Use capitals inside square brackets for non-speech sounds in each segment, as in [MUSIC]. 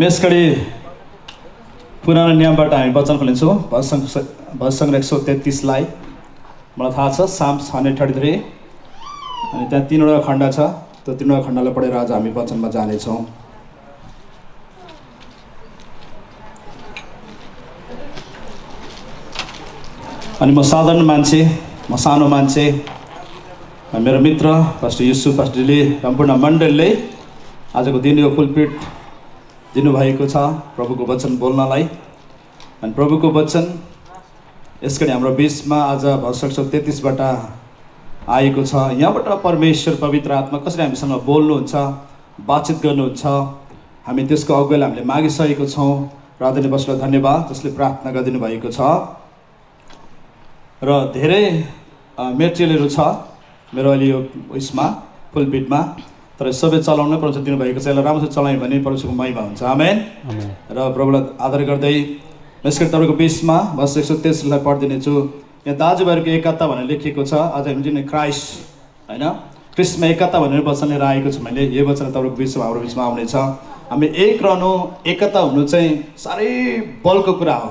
यस पुरानो नियमबाट हामी वचन खोलिन्छौँ। भजसङ्ग भजसङ्ग्रह एक सौ तेत्तिसलाई मलाई थाहा छ साम्स हन्ड्रेड थर्टी थ्री अनि त्यहाँ तिनवटा खण्ड छ। त्यो तिनवटा खण्डलाई पढेर आज हामी वचनमा जानेछौँ। अनि म साधारण मान्छे म सानो मान्छे मेरो मित्र पास्टर युसुफ पास्टरले सम्पूर्ण मण्डलले आजको दिन यो पुलपिट दिनुभएको छ। प्रभुको वचन बोल्नलाई। अनि प्रभुको वचन यसकरी हाम्रो बिचमा आज भर्सक सौ तेत्तिसबाट आएको छ। यहाँबाट परमेश्वर पवित्र आत्मा कसरी हामीसँग बोल्नुहुन्छ बातचित गर्नुहुन्छ हामी त्यसको अगुवाईलाई हामीले मागिसकेको छौँ। प्रार्थना बसलाई धन्यवाद जसले प्रार्थना गरिदिनु भएको छ। र धेरै मेटेरियलहरू छ मेरो अहिले यो उयसमा फुलपिटमा। तर सबै चलाउनै पर्छ दिनुभएको छ यसलाई राम्रोसँग चलायो भने परमेश्वरको महिमा हुन्छ। आमेन। र प्रभुलाई आदर गर्दै यसको तपाईँको बिचमा बस एक सौ तेइसलाई पढिदिनेछु यहाँ दाजुभाइहरूको एकता भनेर लेखिएको छ। अझ हामी जुन क्राइस्ट होइन? क्रिस्टमा एकता भनेर वचन लिएर आएको छु मैले। यो वचन तपाईँको बिचमा हाम्रो बिचमा आउनेछ। हामी एक रहनु एकता हुनु चाहिँ साह्रै बलको कुरा हो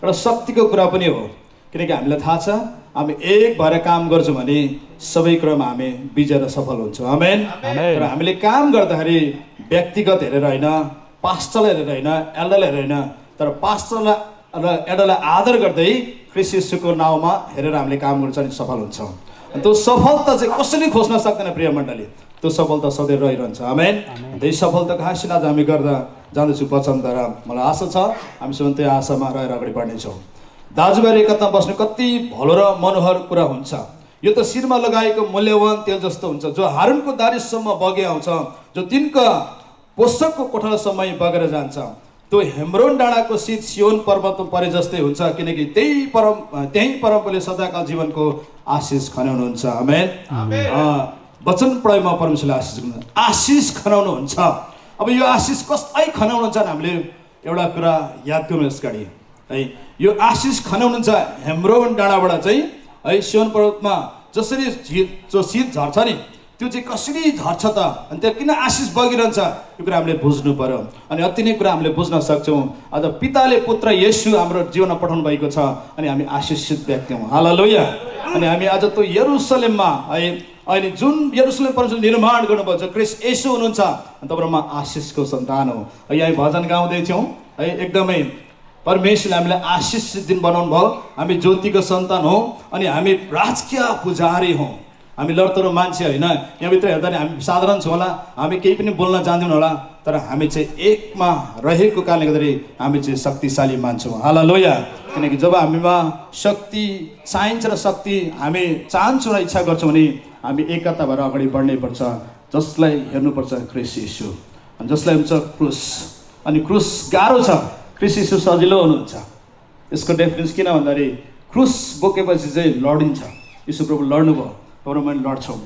एउटा शक्तिको कुरा पनि हो। किनकि हामीलाई थाहा छ हामी एक भएर काम गर्छौँ भने सबै कुरामा हामी विजय र सफल हुन्छौँ। आमेन। र हामीले काम गर्दाखेरि व्यक्तिगत हेरेर होइन पास्टरलाई हेरेर होइन एल्डरलाई हेरेर होइन तर पास्टरलाई र एल्डरलाई आदर गर्दै क्रिसिसुको नाउँमा हेरेर हामीले काम गर्छ अनि सफल हुन्छौँ। त्यो सफलता चाहिँ कसैले खोज्न सक्दैन प्रिय मण्डली। त्यो सफलता सधैँ रहिरहन्छ। आमेन। त्यही सफलताको हासिल आज हामी गर्दा जाँदैछु वचनद्वारा मलाई आशा छ हामीसँग त्यो आशामा रहेर अगाडि बढ्नेछौँ। दाजुभाइ एकता बस्नु कति भलो र मनोहर कुरा हुन्छ। यो त शिरमा लगाएको मूल्यवान तेल जस्तो हुन्छ। जो हारुनको दारिसम्म बगे आउँछ जो तिनका पोषकको कोठासम्म बगेर जान्छ त्यो हेम्रोन डाँडाको शीत सियोन पर्वतमा परे जस्तै हुन्छ किनकि त्यही परम त्यही परमले सदाकाल जीवनको आशिष खनाउनुहुन्छ आमेन। वचन पढाइमा परमेश्वरले आशिष आशिष खनाउनुहुन्छ अब यो आशिष कसलाई खनाउनुहुन्छ हामीले एउटा कुरा याद गर्नु यस गाडी है यो आशिष खनाउनुहुन्छ हेम्रोन डाँडाबाट चाहिँ है सियोन पर्वतमा जसरी झि- जो शीत झर्छ नि त्यो चाहिँ कसरी झर्छ त? अनि त्यहाँ किन आशिष बगिरहन्छ? यो कुरा हामीले बुझ्नु पर्यो। अनि अति नै कुरा हामीले बुझ्न सक्छौँ। अझ पिताले पुत्र येसु हाम्रो जीवनमा पठाउनु भएको छ अनि हामी आशिषित व्यक्ति हौँ। हाला अनि हामी आज त्यो यरुसलेममा है अहिले जुन यरुसलेम परमेश्वर निर्माण गर्नुभएको छ क्रिस यसो हुनुहुन्छ तपाईँमा आशिषको सन्तान हो। यहाँ भजन गाउँदैथ्यौँ है एकदमै परमेश्वरले हामीलाई आशिष दिन बनाउनु भयो। हामी ज्योतिको सन्तान हौँ अनि हामी राजकीय पुजारी हौँ। हामी लडतरो मान्छे होइन। यहाँभित्र नि हामी साधारण छौँ होला। हामी केही पनि बोल्न जान्दैनौँ होला। तर हामी चाहिँ एकमा रहेको कारणले गर्दाखेरि हामी चाहिँ शक्तिशाली मान्छौँ हाला लोया किनकि जब हामीमा शक्ति चाहिन्छ र शक्ति हामी चाहन्छौँ र इच्छा गर्छौँ भने हामी एकता भएर अगाडि बढ्नै पर्छ। जसलाई हेर्नुपर्छ क्रिस यीशु। अनि जसलाई हुन्छ क्रुस। अनि क्रुस गाह्रो छ। क्रिस यीशु सजिलो हुनुहुन्छ। यसको डेफिनेन्स किन भन्दाखेरि क्रुस बोकेपछि चाहिँ लडिन्छ। यीशु प्रभु लड्नुभयो प्रभु मैले लड्छौँ।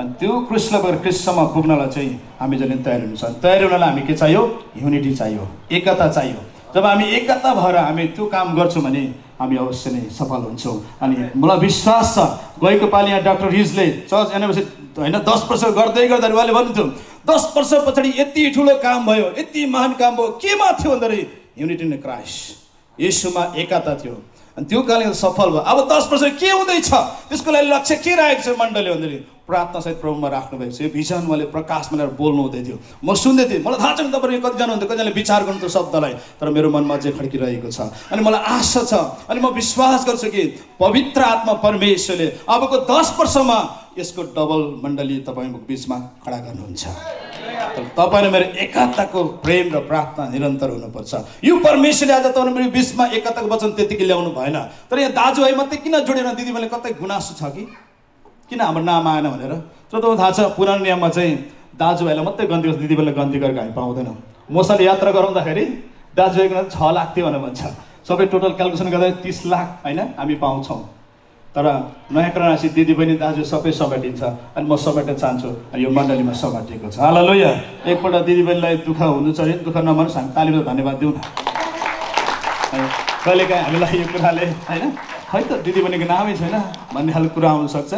अनि त्यो क्रुसलाई गएर क्रिससम्म पुग्नलाई चाहिँ हामी जहिले तयारी हुनुहुन्छ। तयारी हुनलाई हामी के चाहियो? युनिटी चाहियो एकता चाहियो। जब हामी एकता भएर हामी त्यो काम गर्छौँ भने हामी अवश्य नै सफल हुन्छौँ। अनि मलाई विश्वास छ गएको पालि यहाँ डाक्टर हिजले चर्च एनिभर्सिटी होइन दस वर्ष गर्दै गर्दाखेरि उहाँले भन्नुहुन्थ्यो दस वर्ष पछाडि यति ठुलो काम भयो यति महान काम भयो केमा थियो भन्दाखेरि युनिटी इन क्राइस्ट यसुमा एकता थियो। अनि त्यो कारणले सफल भयो। अब दस वर्ष के हुँदैछ? त्यसको लागि लक्ष्य के राखेको छ मण्डली भन्दाखेरि प्रार्थनासहित प्रभुमा राख्नु भएको छ। यो भिजन मैले प्रकाशमा लिएर बोल्नु हुँदै थियो। म सुन्दै थिएँ। मलाई थाहा छैन तपाईँहरू कतिजना हुन्थ्यो कतिजनाले विचार गर्नु शब्दलाई। तर मेरो मनमा अझै खड्किरहेको छ। अनि मलाई आशा छ। अनि म विश्वास गर्छु कि पवित्र आत्मा परमेश्वरले अबको दस वर्षमा यसको डबल मण्डली तपाईँको बिचमा खडा गर्नुहुन्छ। तपाईँले मेरो एकताको प्रेम र प्रार्थना निरन्तर हुनुपर्छ। यो परमेश्वरले आज तपाईँले मेरो बिचमा एकताको वचन त्यतिकै ल्याउनु भएन। तर यहाँ दाजुभाइ मात्रै किन जोडेन दिदीबहिनीले कतै गुनासो छ कि? किन हाम्रो नाम आएन भनेर? तर तपाईँलाई थाहा छ पुरानो नियममा चाहिँ दाजुभाइलाई मात्रै गन्ती गर्छ दिदीबहिनीलाई गन्ती गरेको हामी पाउँदैनौँ। मसँग यात्रा गराउँदाखेरि दाजुभाइको छ लाख थियो भनेर भन्छ। सबै टोटल क्यालकुलेसन गर्दा तिस लाख होइन हामी पाउँछौँ। तर नयाँ प्रणासी दिदी बहिनी दाजु सबै समेटिन्छ अनि म समेट्न चाहन्छु अनि यो मण्डलीमा समेटिएको छ। हाल लोया एकपल्ट दिदी बहिनीलाई दुःख हुनु छ भने दुःख नमानुहोस् हामी तालिम धन्यवाद दिउँ न। कहिलेकाहीँ हामीलाई यो कुराले होइन? खै त दिदी बहिनीको नामै छैन। भन्ने खालको कुरा आउनसक्छ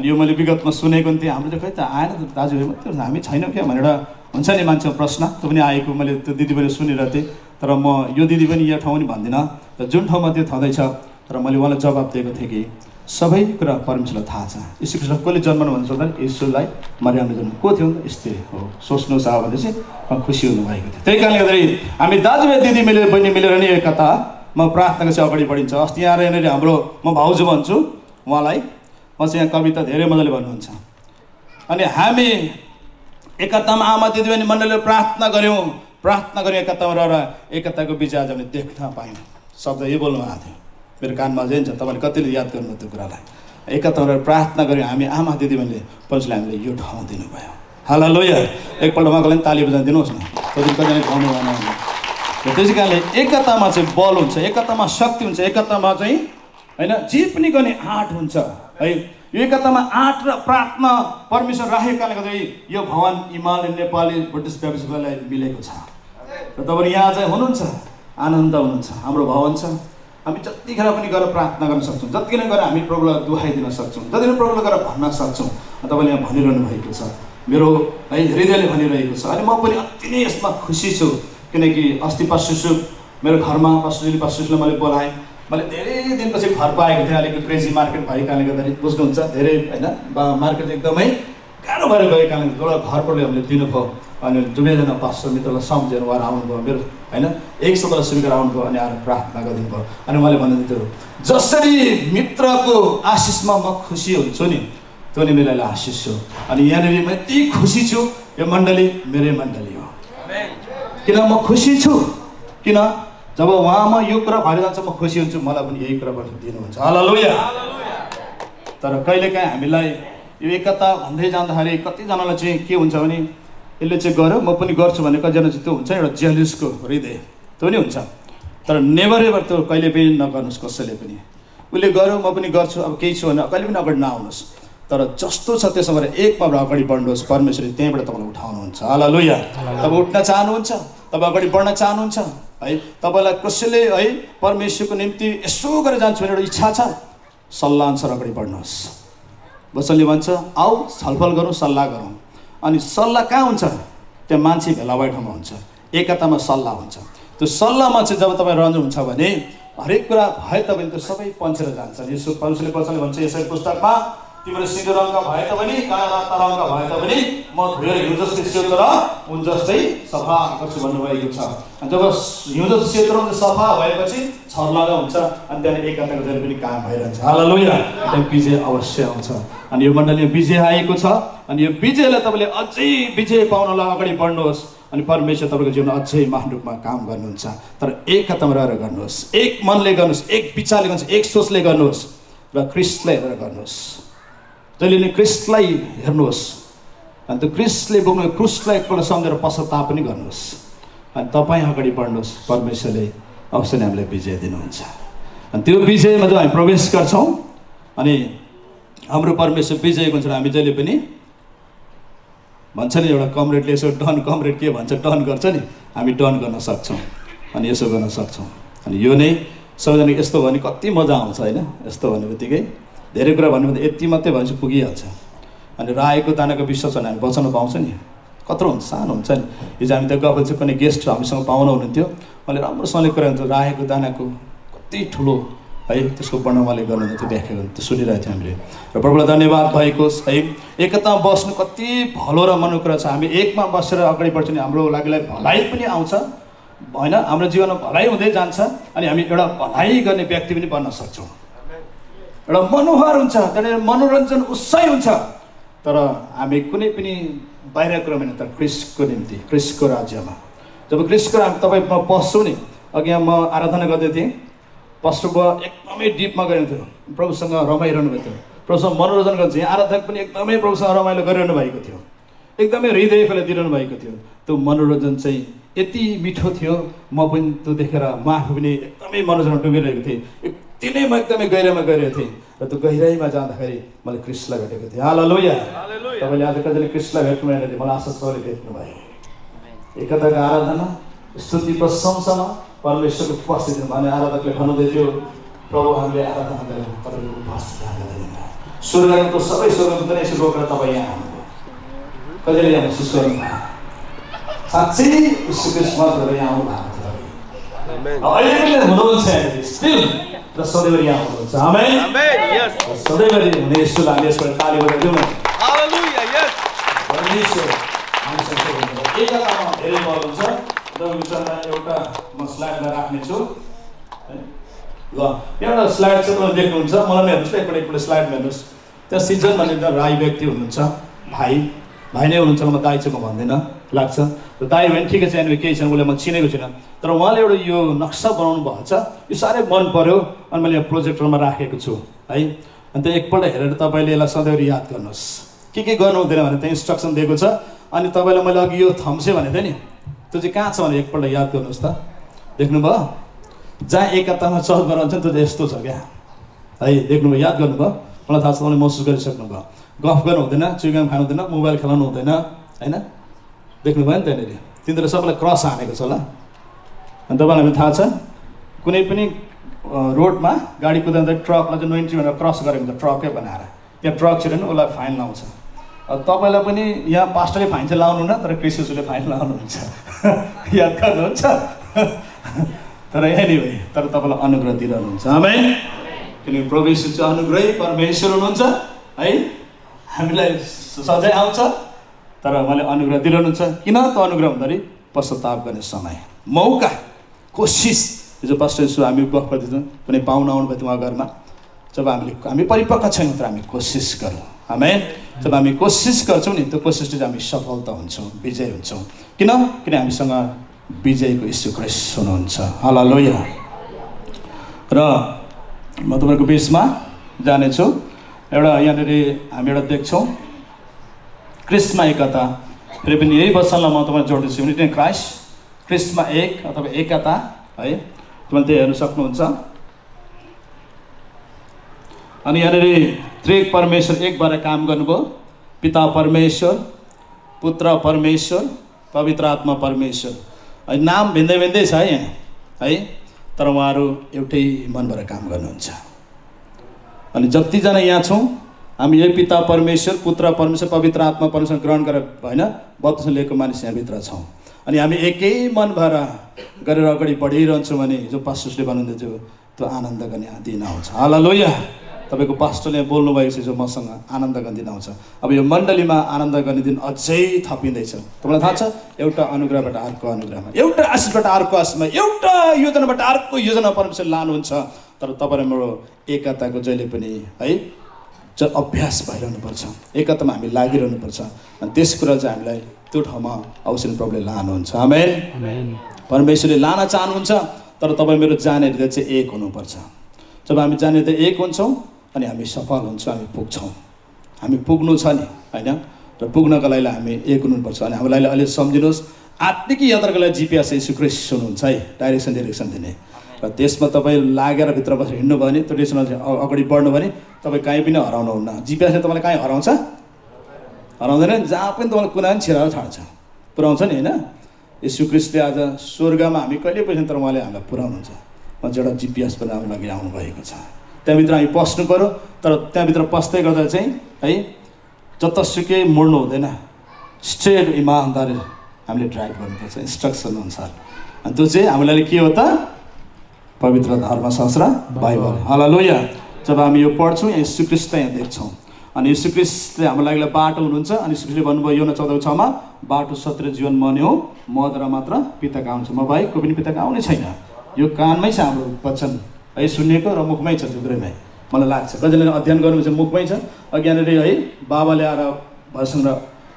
अनि यो मैले विगतमा सुनेको थिएँ। हाम्रो चाहिँ खै त आएन त दाजुभाइ मात्रै हामी छैनौँ क्या भनेर हुन्छ नि मान्छेको प्रश्न। त्यो पनि आएको मैले त्यो दिदीबहिनी सुनिरहेको थिएँ। तर म यो दिदी पनि यो ठाउँ पनि भन्दिनँ। र जुन ठाउँमा त्यो छँदैछ तर मैले उहाँलाई जवाब दिएको थिएँ कि सबै कुरा परमेश्वरलाई थाहा छ। यीशु कृष्ण कसले जन्मनु भन्नु सोध्दा यीशुलाई मर्यामले जन्म। को थियो यस्तै हो। सोच्नुहोस् अब भने चाहिँ म खुसी हुनुभएको थियो त्यही कारणले गर्दाखेरि हामी दाजुभाइ दिदी मिलेर बहिनी मिलेर नि एकता म प्रार्थनाको चाहिँ अगाडि बढिन्छ। अस्ति यहाँ यहाँनिर हाम्रो म भाउजू भन्छु उहाँलाई म चाहिँ यहाँ कविता धेरै मजाले भन्नुहुन्छ। अनि हामी एकतामा आमा दिदीबहिनी मण्डलीले प्रार्थना गऱ्यौँ। प्रार्थना गऱ्यौँ एकतामा रहेर एकताको विजय आज हामीले देख्न पायौँ। शब्द यही बोल्नु भएको थियो। मेरो कानमा अझै छ तपाईँले कतिले याद गर्नु त्यो कुरालाई? एकतामा रहेर प्रार्थना गऱ्यौँ हामी आमा दिदीबहिनीले परमेश्वरले हामीले यो ठाउँ दिनुभयो। हाला लोया एकपल्ट उहाँको लागि ताली बजाइ दिनुहोस् न। कतिजना ठाउँ भएन र त्यसै कारणले एकतामा चाहिँ बल हुन्छ एकतामा शक्ति हुन्छ एकतामा चाहिँ होइन जे पनि गर्ने आँट हुन्छ है यो एकतामा आँट र प्रार्थना परमेश्वर राखेको कारणले गर्दाखेरि यो भवन हिमालय नेपाली ब्रिटिस व्यवसायलाई मिलेको छ। र तपाईँहरू यहाँ चाहिँ हुनुहुन्छ आनन्द हुनुहुन्छ। हाम्रो भवन छ। हामी जतिखेर पनि गएर प्रार्थना गर्न सक्छौँ जतिखेर गएर हामी प्रभुलाई दुहाई दिन सक्छौँ जतिखेर प्रभुलाई गएर भन्न सक्छौँ तपाईँले यहाँ भनिरहनु भएको छ। मेरो है हृदयले भनिरहेको छ। अनि म पनि अति नै यसमा खुसी छु किनकि अस्ति पशुसु मेरो घरमा पशुले पशुले मैले बोलाएँ। मैले धेरै दिनपछि घर पाएको थिएँ अलिकति क्रेजी मार्केट भएको कारणले गर्दाखेरि बुझ्नुहुन्छ धेरै होइन मार्केट एकदमै गाह्रो भएर गएको कारणले एउटा घरबाट हामीले दिनुभयो। अनि दुवैजना पास्टर मित्रलाई सम्झेर उहाँहरू आउनुभयो। मेरो होइन? एक सबैलाई स्वीकार आउनुभयो अनि आएर प्रार्थना गरिदिनु भयो। अनि उहाँले भन्नुहुन्थ्यो जसरी मित्रको आशिषमा म खुसी हुन्छु नि त्यो नि मेरो लागि आशिष हो अनि यहाँनिर म यति खुसी छु यो मण्डली मेरै मण्डली हो। किन म खुसी छु? किन? जब उहाँमा यो कुरा भएर जान्छ म खुसी हुन्छु। मलाई पनि यही कुरा दिनुहुन्छ। होला लोया तर कहिलेकाहीँ हामीलाई यो एकता भन्दै जाँदाखेरि कतिजनालाई चाहिँ के हुन्छ भने यसले चाहिँ गर म पनि गर्छु भने कतिजना चाहिँ त्यो हुन्छ एउटा जेलिसको हृदय। त्यो नि हुन्छ। तर नेभर एभर त्यो कहिले पनि नगर्नुहोस् कसैले पनि। उसले गर्यो म पनि गर्छु अब केही छु भने कहिले पनि अगाडि नआउनुहोस्। तर जस्तो छ त्यसो भएर एकमा अगाडि बढ्नुहोस्। परमेश्वरले त्यहीँबाट तपाईँलाई उठाउनुहुन्छ। होला लुया तपाईँ उठ्न चाहनुहुन्छ? तपाईँ अगाडि बढ्न चाहनुहुन्छ? है तपाईँलाई कसैले है परमेश्वरको निम्ति यसो गरेर जान्छु भने एउटा इच्छा छ? सल्लाह अनुसार अगाडि बढ्नुहोस्। वचनले भन्छ आऊ छलफल गरौँ सल्लाह गरौँ। अनि सल्लाह कहाँ हुन्छ? त्यो मान्छे भेला भए ठाउँमा हुन्छ। एकतामा सल्लाह हुन्छ। त्यो सल्लाहमा चाहिँ जब तपाईँ रहनुहुन्छ भने हरेक कुरा भए तापनि त्यो सबै पन्छेर जान्छ यसो परमेश्वरले वचनले भन्छ यसरी पुस्तकमा तिम्रो सिधो रङका भए तापनि काला रङका भए तापनि म धोएर हिउँ जस्तै सेतो र उन जस्तै सफा गर्छु भन्नुभएको छ। जब हिउँ जस्तो सेतो सफा भएपछि छर्लङ्गा हुन्छ अनि त्यहाँदेखि एकताको जहिले पनि काम भइरहन्छ। हाला लोया त्यहाँ विजय अवश्य आउँछ। अनि यो मण्डलीमा विजय आएको छ। अनि यो विजयलाई तपाईँले अझै विजय पाउनलाई अगाडि बढ्नुहोस्। अनि परमेश्वर तपाईँको जीवनमा अझै महान रूपमा काम गर्नुहुन्छ। तर एकतामा रहेर गर्नुहोस्। एक मनले गर्नुहोस् एक विचारले गर्नुहोस् एक सोचले गर्नुहोस् र क्रिस्टलाई हेरेर गर्नुहोस्। जहिले नि क्रिस्टलाई हेर्नुहोस्। अनि त्यो क्रिस्टले बोक्नु क्रुसलाई एकपल्ट सम्झेर पश्चाताप पनि गर्नुहोस्। अनि तपाईँ अगाडि बढ्नुहोस् परमेश्वरले अवश्य नै हामीलाई विजय दिनुहुन्छ। अनि त्यो विजयमा जब हामी प्रवेश गर्छौँ। अनि हाम्रो परमेश्वर विजय हुन्छ हामी जहिले पनि भन्छ नि एउटा कमरेडले यसो डन कमरेड के भन्छ डन गर्छ नि। हामी डन गर्न सक्छौँ। अनि यसो गर्न सक्छौँ। अनि यो नै सबैजना यस्तो भने कति मजा आउँछ होइन यस्तो भन्ने बित्तिकै। धेरै कुरा भन्नु भने यति मात्रै भने चाहिँ पुगिहाल्छ। अनि राखेको दानाको विश्वास भने हामी बचाउन पाउँछ नि। कत्रो हुन्छ सानो हुन्छ नि। हिजो हामी त गएको चाहिँ कुनै गेस्ट हामीसँग पाहुना हुनुहुन्थ्यो। मैले राम्रोसँगले कुरा हुन्छ राखेको दानाको कति ठुलो है त्यसको वर्णन उहाँले गर्नुहुन्थ्यो व्याख्या गर्नु त्यो सुनिरहेको थियौँ हामीले। र प्रभुलाई धन्यवाद भएको है। एकतामा बस्नु कति भलो र मनको कुरा छ। हामी एकमा बसेर अगाडि बढ्छ भने हाम्रो लागि भलाइ पनि आउँछ। होइन हाम्रो जीवनमा भलाइ हुँदै जान्छ अनि हामी एउटा भलाइ गर्ने व्यक्ति पनि बन्न सक्छौँ। एउटा मनोहर हुन्छ त्यहाँनिर मनोरञ्जन उत्साह हुन्छ। तर हामी कुनै पनि बाहिर कुरो भने त क्रिस्टको निम्ति क्रिस्टको राज्यमा। जब क्रिस्टको हामी तपाईँ म पस्छु नि अघि म आराधना गर्दै थिएँ। बुवा एकदमै डिपमा गएको थियो प्रभुसँग रमाइरहनु भएको थियो प्रभुसँग मनोरञ्जन गर्छ यहाँ आराधक पनि एकदमै प्रभुसँग रमाइलो गरिरहनु भएको थियो। एकदमै हृदयले दिइरहनु भएको थियो। त्यो मनोरञ्जन चाहिँ यति मिठो थियो। म पनि त्यो देखेर म आफू पनि एकदमै मनोरञ्जन डुबिरहेको थिएँ। यति नै म एकदमै गहिराइमा गइरहेको थिएँ र त्यो गहिराइमा जाँदाखेरि मैले कृष्णलाई भेटेको थिएँ। हाला लोया तपाईँले आज कतिले कृष्णलाई भेट्नु भएन मलाई आशा सबैले भेट्नु भयो। एकताको आराधना स्तुति प्रशंसामा परमेश्वरको उपस्थिति भने आराधकले भन्नुहुँदै थियो। प्रभु हामीले आराधना गरेर तपाईँको उपस्थिति हाल्दैन स्वर्गको सबै स्वर्गको पनि यसो रोकेर तपाईँ यहाँ आउनुभयो कतिले यहाँ महसुस गर्नुभयो साँच्चै मात्र यहाँ आउनु भएको थियो. अहिले पनि हुनुहुन्छ। स्टिल र सधैँभरि यहाँ हुनुहुन्छ सधैँभरि हुने यस्तो हामीले यसबाट ताली बजाइदिउँ न धेरै बल हुन्छ र विचारमा एउटा म स्लाइडमा राख्नेछु है। ल एउटा स्लाइड चाहिँ तपाईँले देख्नुहुन्छ मलाई पनि हेर्नुहोस् एकपल्ट एकपल्ट स्लाइडमा हेर्नुहोस् त्यहाँ सिजन भन्ने एउटा राई व्यक्ति हुनुहुन्छ भाइ भाइ नै हुनुहुन्छ म दाइ चाहिँ म भन्दिनँ। लाग्छ? र दाइ भने ठिकै छ यहाँनिर केही छैन उसले म चिनेको छुइनँ तर उहाँले एउटा यो नक्सा बनाउनु भएको छ यो साह्रै मन पऱ्यो अनि मैले यहाँ प्रोजेक्टरमा राखेको छु है? अनि त्यो एकपल्ट हेरेर तपाईँले यसलाई सधैँ याद गर्नुहोस्। के के गर्नु हुँदैन भने त्यहाँ इन्स्ट्रक्सन दिएको छ। अनि तपाईँलाई मैले अघि यो थम्से भनेको थिएँ नि त्यो चाहिँ कहाँ छ भने एकपल्ट याद गर्नुहोस् त। देख्नुभयो? जहाँ एकतामा चल गराउँछ नि त्यो यस्तो छ क्या। है देख्नुभयो? याद गर्नुभयो? मलाई थाहा छ तपाईँले महसुस गरिसक्नुभयो। गफ गर्नु हुँदैन चुइगाम खानु हुँदैन मोबाइल खेलाउनु हुँदैन होइन? देख्नुभयो नि त्यहाँनिर। तिनीहरू सबैलाई क्रस हानेको छ ल। अनि तपाईँलाई हामी थाहा छ कुनै पनि रोडमा गाडी कुदाउँदा ट्रकलाई चाहिँ नोइन्टी भनेर क्रस गरेको हुन्छ ट्रकै बनाएर। त्यहाँ ट्रक छिर्यो भने उसलाई फाइन लाउँछ। तपाईँलाई पनि यहाँ पास्टरले फाइन चाहिँ लाउनु न तर क्रिसियसले फाइन लाउनुहुन्छ। [LAUGHS] याद गर्नुहुन्छ? [LAUGHS] तर एनिवे तर तपाईँलाई अनुग्रह दिइरहनुहुन्छ। आमेन किनकि प्रवेश चाहिँ अनुग्रही? परमेश्वर हुनुहुन्छ है? हामीलाई सधैँ आउँछ तर उहाँले अनुग्रह दिइरहनुहुन्छ किन त अनुग्रह भन्दाखेरि पश्चाताप गर्ने समय? मौका कोसिस। हिजो यसो हामी गर्दैछौँ कुनै पाहुना आउनुभयो थियो उहाँ घरमा जब हामीले हामी परिपक्व छैनौँ तर हामी कोसिस गरौँ। आमेन। जब हामी कोसिस गर्छौँ नि त्यो कोसिसले हामी सफलता हुन्छौँ विजय हुन्छौँ। किन? किन हामीसँग विजयको यीशु ख्रिस्ट हुनुहुन्छ। हला लोया र म तपाईँको बिचमा जानेछु एउटा यहाँनिर हामी एउटा देख्छौँ। क्रिस्टमा एकता फेरि पनि यही वचनलाई म तपाईँलाई जोड्दैछु। युनिटी इन क्राइस्ट क्रिस्टमा एक अथवा एकता है? तपाईँले त्यो हेर्नु सक्नुहुन्छ। अनि यहाँनिर त्रिक परमेश्वर एक भएर काम गर्नुभयो। पिता परमेश्वर पुत्र परमेश्वर पवित्र आत्मा परमेश्वर। है नाम भिन्दै भिन्दै छ है यहाँ है? तर उहाँहरू एउटै मनबाट काम गर्नुहुन्छ। अनि जतिजना यहाँ छौँ हामी यही पिता परमेश्वर पुत्र परमेश्वर पवित्र आत्मा परमेश्वर ग्रहण गरेर होइन बत्तिस लिएको मानिस यहाँभित्र छौँ। अनि हामी एकै मन भएर गरेर अगाडि बढिरहन्छौँ भने जो पास्टरले भन्नुहुँदै थियो त्यो आनन्द गर्ने दिन आउँछ हाला लोया तपाईँको पास्टरले बोल्नुभएको छ जो मसँग आनन्द गर्ने दिन आउँछ। अब यो मण्डलीमा आनन्द गर्ने दिन अझै थपिँदैछ। तपाईँलाई थाहा छ एउटा अनुग्रहबाट अर्को अनुग्रहमा एउटा आशिषबाट अर्को आशिषमा एउटा योजनाबाट अर्को योजना परमेश्वर लानुहुन्छ। तर तपाईँ मेरो एकताको जहिले पनि है चाहिँ अभ्यास भइरहनुपर्छ। एकतामा हामी लागिरहनुपर्छ। अनि त्यस कुरा चाहिँ हामीलाई त्यो ठाउँमा अवश्य प्रभुले लानुहुन्छ। आमेन। परमेश्वरले लान चाहनुहुन्छ तर तपाईँ मेरो जाने हृदय चाहिँ एक हुनुपर्छ। जब हामी जाने हृदय एक हुन्छौँ अनि हामी सफल हुन्छौँ हामी पुग्छौँ। हामी पुग्नु छ नि होइन? र पुग्नको लागि हामी एक हुनुपर्छ। अनि हामीलाई अहिले सम्झिनुहोस् आत्मिक यात्राको लागि जिपिएस यीशु क्रिस्ट हुनुहुन्छ है। डाइरेक्सन डिरेक्सन दिने। र त्यसमा तपाईँ लागेर भित्र बसेर हिँड्नु भयो भने त्यो डिरेक्सनमा अगाडि बढ्नु भने तपाईँ कहीँ पनि हराउनुहुन्न। जिपिएसले तपाईँलाई कहीँ हराउँछ? हराउँदैन। जहाँ पनि तपाईँलाई कुना पनि छिराएर छाड्छ। पुऱ्याउँछ नि होइन? क्रिस्टले आज स्वर्गमा हामी कहिले पनि तर उहाँले हामीलाई पुऱ्याउनुहुन्छ। उहाँ चाहिँ एउटा जिपिएस बनाउनु लागि आउनुभएको छ। त्यहाँभित्र हामी पस्नु पऱ्यो तर त्यहाँभित्र पस्दै गर्दा चाहिँ है जतासुकै मोड्नु हुँदैन। स्ट्रेट इमान्दार हामीले ड्राइभ गर्नुपर्छ इन्स्ट्रक्सन अनुसार। अनि त्यो चाहिँ हामीलाई के हो त? पवित्र धर्मशास्त्र बाइबल। हाला लोया जब हामी यो पढ्छौँ यहाँ यीशुक्रिस्ट यहाँ देख्छौँ। अनि यीशुक्रिस्टले हाम्रो लागि बाटो हुनुहुन्छ। अनि यीशुक्रिस्टले भन्नुभयो यो न चौध छमा बाटो सत्र जीवन मने हो। मद्र मात्र पिताको आउँछ म बाहेक कोही पनि पिताको आउने छैन। यो कानमै छ हाम्रो वचन। है सुनेको र मुखमै छ दुवैमै मलाई लाग्छ। कतिजनाले अध्ययन गर्नुहुन्छ मुखमै छ। यहाँनिर है बाबाले आएर भएसँग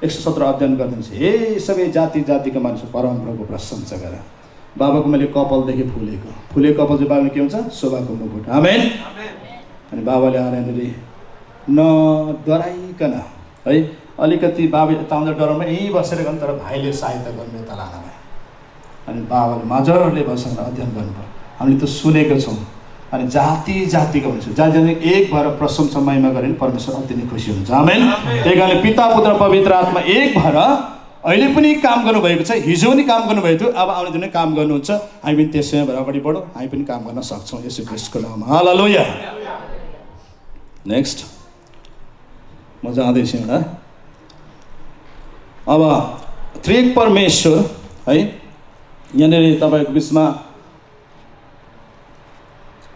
एक सय सत्र अध्ययन गरिदिन्छ हे सबै जाति जातिका मानिस परमप्रभुको प्रशंसा गरेर बाबाको मैले कपाल देखेँ फुलेको। फुलेको कपाल चाहिँ बाबाले के हुन्छ? शोभाको मुकुट आमेन। अनि बाबाले आएर यहाँनिर नडराइकन है अलिकति बाबा यता आउँदा डराउनु यहीँ बसेर गर्नु तर भाइले सहायता गर्नु यता लान भयो अनि बाबाले मजाले भएसँग अध्ययन गर्नुभयो। हामीले त्यो सुनेको छौँ। अनि जाति जातिको भन्छ जाति जाति एक भएर प्रशंसा महिमा गऱ्यो भने परमेश्वर अति नै खुसी हुन्छ आमेन। त्यही कारणले पिता पुत्र पवित्र आत्मा एक भएर अहिले पनि काम गर्नुभएको छ। हिजो पनि काम गर्नुभएको थियो। अब आउने दिन काम गर्नुहुन्छ। हामी पनि त्यसै भएर अगाडि बढौँ। हामी पनि काम गर्न सक्छौँ यसो क्रिस्टको नाममा। हालेलुया। नेक्स्ट म जाँदैछु एउटा। अब त्रिक परमेश्वर है यहाँनिर तपाईँको बिचमा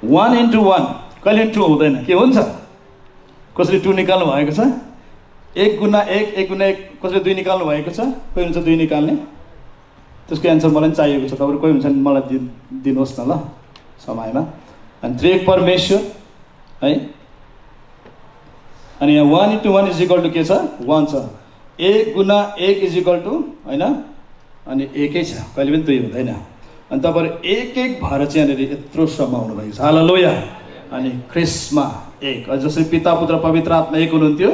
वान इन्टु वान कहिले टू हुँदैन। के हुन्छ? कसैले टू निकाल्नु भएको छ? एक गुना एक एक गुना एक कसैले दुई निकाल्नु भएको छ? कोही हुन्छ दुई निकाल्ने? त्यसको एन्सर मलाई पनि चाहिएको छ। तपाईँहरू कोही हुन्छ भने मलाई दि दिनुहोस् न ल समयमा। अनि त्रिएक परमेश्वर है? अनि यहाँ one into one is equal to के छ? वान छ। एक गुना एक इज इक्वल टु होइन? अनि एकै छ। कहिले पनि दुई हुँदैन। अनि तपाईँहरू एक एक भएर चाहिँ यहाँनिर यत्रो श्रम आउनुभएको छ। हाला अनि क्रिस्मा एक। जसरी पिता पुत्र पवित्र आत्मा एक हुनुहुन्थ्यो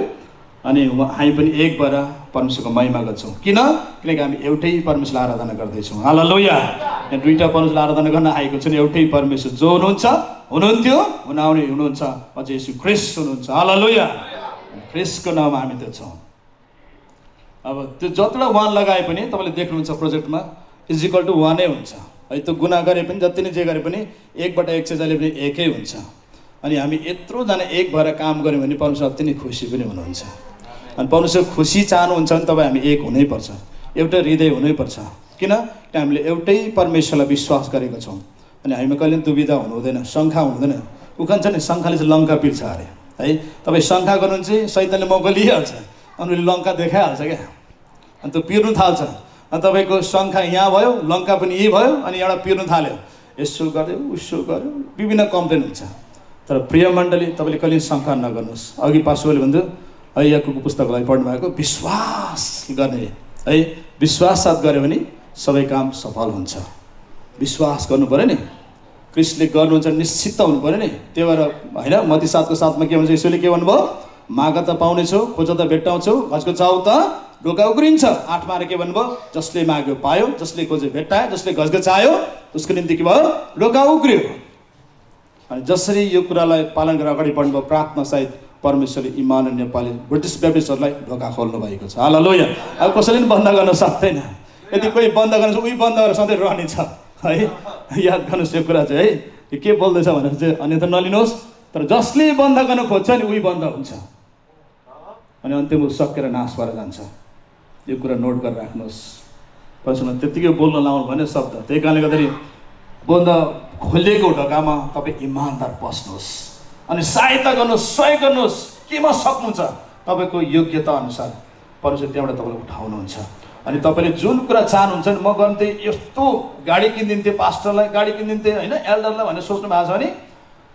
अनि हामी पनि एक भएर परमेश्वरको महिमा गर्छौँ। किन? किनकि हामी एउटै परमेश्वरलाई आराधना गर्दैछौँ। हाला लोया यहाँ दुईवटा परमेश्वरलाई आराधना गर्न आएको छन्। एउटै परमेश्वर जो हुनुहुन्छ हुनुहुन्थ्यो हुन आउने हुनुहुन्छ अझ यसो क्रिस्ट हुनुहुन्छ। हाला लोया क्रिस्टको नाउँमा हामी त्यो छौँ। अब त्यो जतिवटा वान लगाए पनि तपाईँले देख्नुहुन्छ प्रोजेक्टमा इजिकल टु वानै हुन्छ। है त्यो गुना गरे पनि जति नै जे गरे पनि एकबाट एक चाहिँ जहिले पनि एकै हुन्छ। अनि हामी यत्रोजना एक भएर काम गऱ्यौँ भने परमेश्वर अति नै खुसी पनि हुनुहुन्छ। अनि परमेश्वर खुसी चाहनुहुन्छ भने तपाईँ हामी एक हुनैपर्छ। एउटै हृदय हुनैपर्छ। किन? हामीले एउटै परमेश्वरलाई विश्वास गरेको छौँ। अनि हामीमा कहिले पनि दुविधा हुनु हुँदैन शङ्खा हुँदैन। उखान छ नि शङ्खाले चाहिँ लङ्का पिर्छ अरे। है तपाईँ शङ्खा गर्नुहुन्छ सैतनले मौका लिइहाल्छ। अनि उसले लङ्का देखाइहाल्छ क्या। अनि त्यो पिर्नु थाल्छ। अनि तपाईँको शङ्खा यहाँ भयो लङ्का पनि यहीँ भयो अनि एउटा पिर्नु थाल्यो। यसो गर्यो उसो गर्यो विभिन्न कम्प्लेन हुन्छ। तर प्रिय मण्डली तपाईँले कहिले शङ्का नगर्नुहोस्। अघि पासुले भन्थ्यो है यहाँको पुस्तकलाई पढ्नु भएको विश्वास गर्ने। है विश्वास साथ गऱ्यो भने सबै काम सफल हुन्छ। विश्वास गर्नु पऱ्यो नि। क्रिस्टले गर्नुहुन्छ निश्चित हुनु पऱ्यो नि। त्यही भएर होइन मती सातको साथमा के भन्छ यसोले के भन्नुभयो? माग त पाउनेछौ खोज त भेट्टाउँछौ घचको चाउ त ढोका उग्रिन्छ। आठमा आएर के भन्नुभयो जसले माग्यो पायो जसले खोज्यो भेट्टायो जसले घचघचायो उसको निम्ति के भयो? ढोका उग्रियो। अनि जसरी यो कुरालाई पालन गरेर अगाडि बढ्नुभयो प्रार्थना सहित परमेश्वरले इमान नेपाली ब्रिटिस ब्याप्टिस्टहरूलाई ढोका खोल्नु भएको छ। हाल लोया अब कसैले पनि बन्द गर्न सक्दैन। यदि कोही बन्द गर्न उही बन्द गरेर सधैँ रहनेछ है? याद गर्नुहोस् यो कुरा चाहिँ है? के बोल्दैछ भनेर चाहिँ अन्यथा नलिनुहोस्। तर जसले बन्द गर्न खोज्छ नि उही बन्द हुन्छ। अनि अन्त्यमा सकेर नाश भएर जान्छ। यो कुरा नोट गरेर राख्नुहोस्। परमेश्वरमा त्यत्तिकै बोल्न लाउनु भने शब्द। त्यही कारणले गर्दाखेरि बन्द खोलिएको ढोकामा तपाईँ इमान्दार पस्नुहोस् अनि सहायता गर्नुहोस् सहयोग गर्नुहोस्। केमा सक्नुहुन्छ? तपाईँको योग्यता अनुसार परमेश्वर त्यहाँबाट तपाईँलाई उठाउनुहुन्छ। अनि तपाईँले जुन कुरा चाहनुहुन्छ नि म गर्दै यस्तो गाडी किनिदिन्थेँ पास्टरलाई गाडी किनिदिन्थेँ होइन एल्डरलाई भनेर सोच्नु भएको छ भने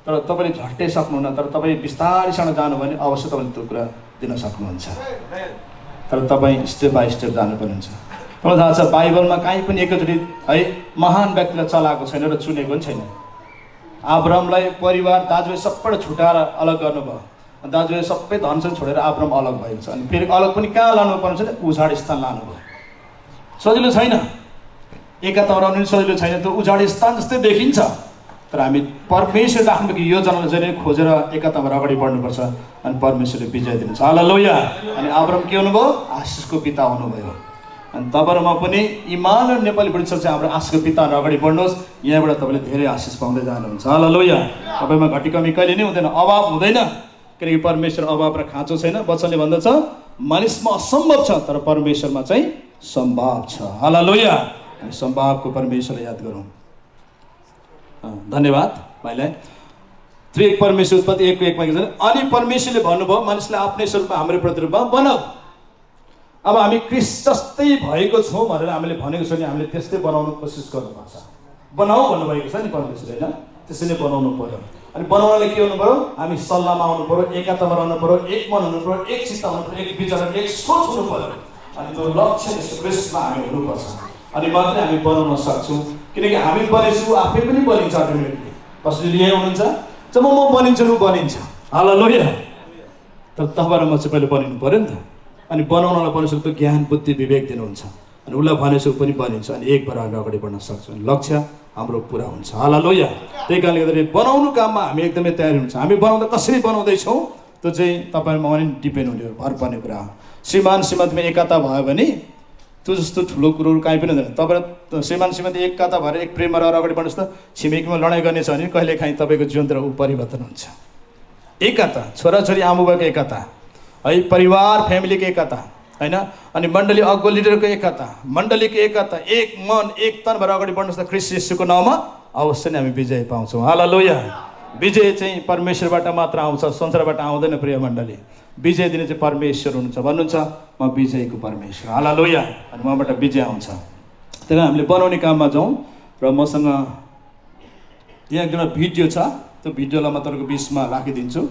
तर तपाईँले झट्टै सक्नुहुन्न तर तपाईँ बिस्तारैसँग जानुभयो भने अवश्य तपाईँले त्यो कुरा दिन सक्नुहुन्छ। तर तपाईँ स्टेप बाई स्टेप जानुपर्ने हुन्छ तपाईँलाई थाहा छ बाइबलमा कहीँ पनि एकैचोटि है महान व्यक्तिलाई चलाएको छैन र चुनेको पनि छैन। आब्रमलाई परिवार दाजुभाइ सबैबाट छुट्याएर अलग गर्नुभयो। दाजुभाइ सबै धनसन छोडेर आब्रम अलग भएको छ। अनि फेरि अलग पनि कहाँ लानु पर्ने छ उजाड स्थान लानुभयो। सजिलो छैन? एकातमा रहनु पनि सजिलो छैन। त्यो उजाड स्थान जस्तै देखिन्छ। तर हामी परमेश्वर राख्नुभएको योजनालाई जहिले खोजेर एकातमा अगाडि बढ्नुपर्छ अनि परमेश्वरले विजय दिनुहुन्छ। होला लोया अनि आब्रम के हुनुभयो? आशिषको पिता हुनुभयो। अनि तपाईँहरूमा पनि इमान नेपाली वृक्ष चाहिँ हाम्रो आशिषको पिताहरू अगाडि बढ्नुहोस्। यहाँबाट तपाईँले धेरै आशिष पाउँदै जानुहुन्छ। होला लोया तपाईँमा घटी कमी कहिले नै हुँदैन। अभाव हुँदैन। किनकि परमेश्वर अभाव र खाँचो छैन। वचनले भन्दछ मानिसमा असम्भव छ तर परमेश्वरमा चाहिँ सम्भव छ। हाला लोया सम्भवको परमेश्वरलाई याद गरौँ। धन्यवाद भाइलाई। त्रिएक परमेश्वर उत्पत्ति एकको एकमा के छ? अनि परमेश्वरले भन्नुभयो मानिसलाई आफ्नै स्वरूपमा हाम्रो प्रतिरूपमा बनाऊ। अब हामी क्रिस जस्तै भएको छौँ भनेर हामीले भनेको छ भने हामीले त्यस्तै बनाउनु कोसिस गर्नुपर्छ बनाऊ भन्नुभएको छ नि परमेश्वर होइन? त्यसरी नै बनाउनु पऱ्यो अनि बनाउनलाई के हुनु पऱ्यो हामी सल्लाहमा आउनु पऱ्यो एकातामा रहनु पऱ्यो एक मन हुनु पऱ्यो एक चित्त हुनु पऱ्यो एक विचार एक सोच हुनु पऱ्यो अनि त्यो लक्ष्य क्रिस्टमा हामी हुनुपर्छ। अनि मात्रै हामी बनाउन सक्छौँ। किनकि हामी बनेछु आफै पनि बनिन्छ अटोमेटिकली। कसैले यहाँ हुनुहुन्छ? जब म बनिन्छु ऊ बनिन्छ। हाला लोया तर तपाईँर म चाहिँ पहिले बनिनु पऱ्यो नि त। अनि बनाउनलाई परमेश्वर त्यो ज्ञान बुद्धि विवेक दिनुहुन्छ। अनि उसलाई भनेपछि ऊ पनि बनिन्छ। अनि एक भएर हामी अगाडि बढ्न सक्छौँ। लक्ष्य हाम्रो पुरा हुन्छ। हाला लोया त्यही कारणले गर्दाखेरि बनाउनु काममा हामी एकदमै तयारी हुन्छ हामी बनाउँदा कसरी बनाउँदैछौँ? त्यो चाहिँ तपाईँमा पनि डिपेन्ड हुने भर पर्ने कुरा हो। श्रीमान श्रीमतीमा एकता भयो भने त्यो जस्तो ठुलो कुरोहरू काहीँ पनि हुँदैन। तपाईँ श्रीमान श्रीमती एकता भएर एक प्रेममा रहेर अगाडि बढ्नुहोस् त। छिमेकीमा लडाइँ गर्नेछ भने कहिले काहीँ तपाईँको जीवनतिर ऊ परिवर्तन हुन्छ। एकता छोराछोरी आमा बाउको एकता है परिवार फ्यामिलीको एकता होइन? अनि मण्डली अगुवा लिडरको एकता मण्डलीको एकता एक मन एक तन भएर अगाडि बढ्नुहोस् त क्रिस्ट यीशुको नाउँमा अवश्य नै हामी विजय पाउँछौँ। हाला लोया विजय चाहिँ परमेश्वरबाट मात्र आउँछ संसारबाट आउँदैन प्रिय मण्डली। विजय दिने चाहिँ परमेश्वर हुनुहुन्छ। भन्नुहुन्छ म विजयको परमेश्वर। हाला लोया अनि उहाँबाट विजय आउँछ। त्यही कारण हामीले बनाउने काममा जाउँ र मसँग यहाँ एकदम भिडियो छ। त्यो भिडियोलाई म तपाईँको बिचमा राखिदिन्छु।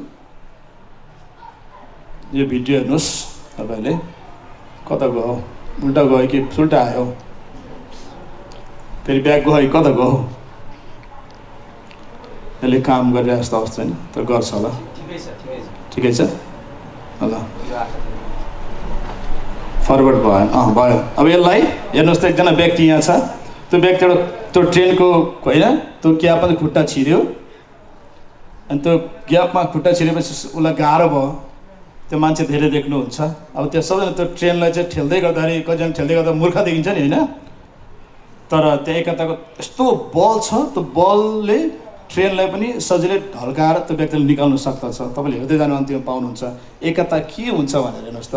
यो भिडियो हेर्नुहोस् तपाईँले कता गयो? उल्टा गयो कि सुल्टा आयो? फेरि ब्याग गयो कता गयो? यसले काम गरिरहेको जस्तो अवस्था छैन त गर्छ होला। ठिकै छ ठिकै छ। ठिकै छ? ल फरवर्ड भयो अँ भयो अब यसलाई हेर्नुहोस् त एकजना व्यक्ति यहाँ छ त्यो व्यक्ति एउटा त्यो ट्रेनको होइन त्यो ग्यापमा खुट्टा छिर्यो अनि त्यो ग्यापमा खुट्टा छिरेपछि उसलाई गाह्रो भयो त्यो मान्छे धेरै देख्नुहुन्छ अब त्यो सबैजना त्यो ट्रेनलाई चाहिँ ठेल्दै गर्दाखेरि कतिजना ठेल्दै गर्दा मूर्ख देखिन्छ नि होइन तर त्यहाँ एकताको यस्तो बल छ त्यो बलले ट्रेनलाई पनि सजिलै ढल्काएर त्यो व्यक्तिले निकाल्नु सक्दछ। तपाईँले हेर्दै जानु अन्तिममा पाउनुहुन्छ। एकता के हुन्छ भनेर हेर्नुहोस् त।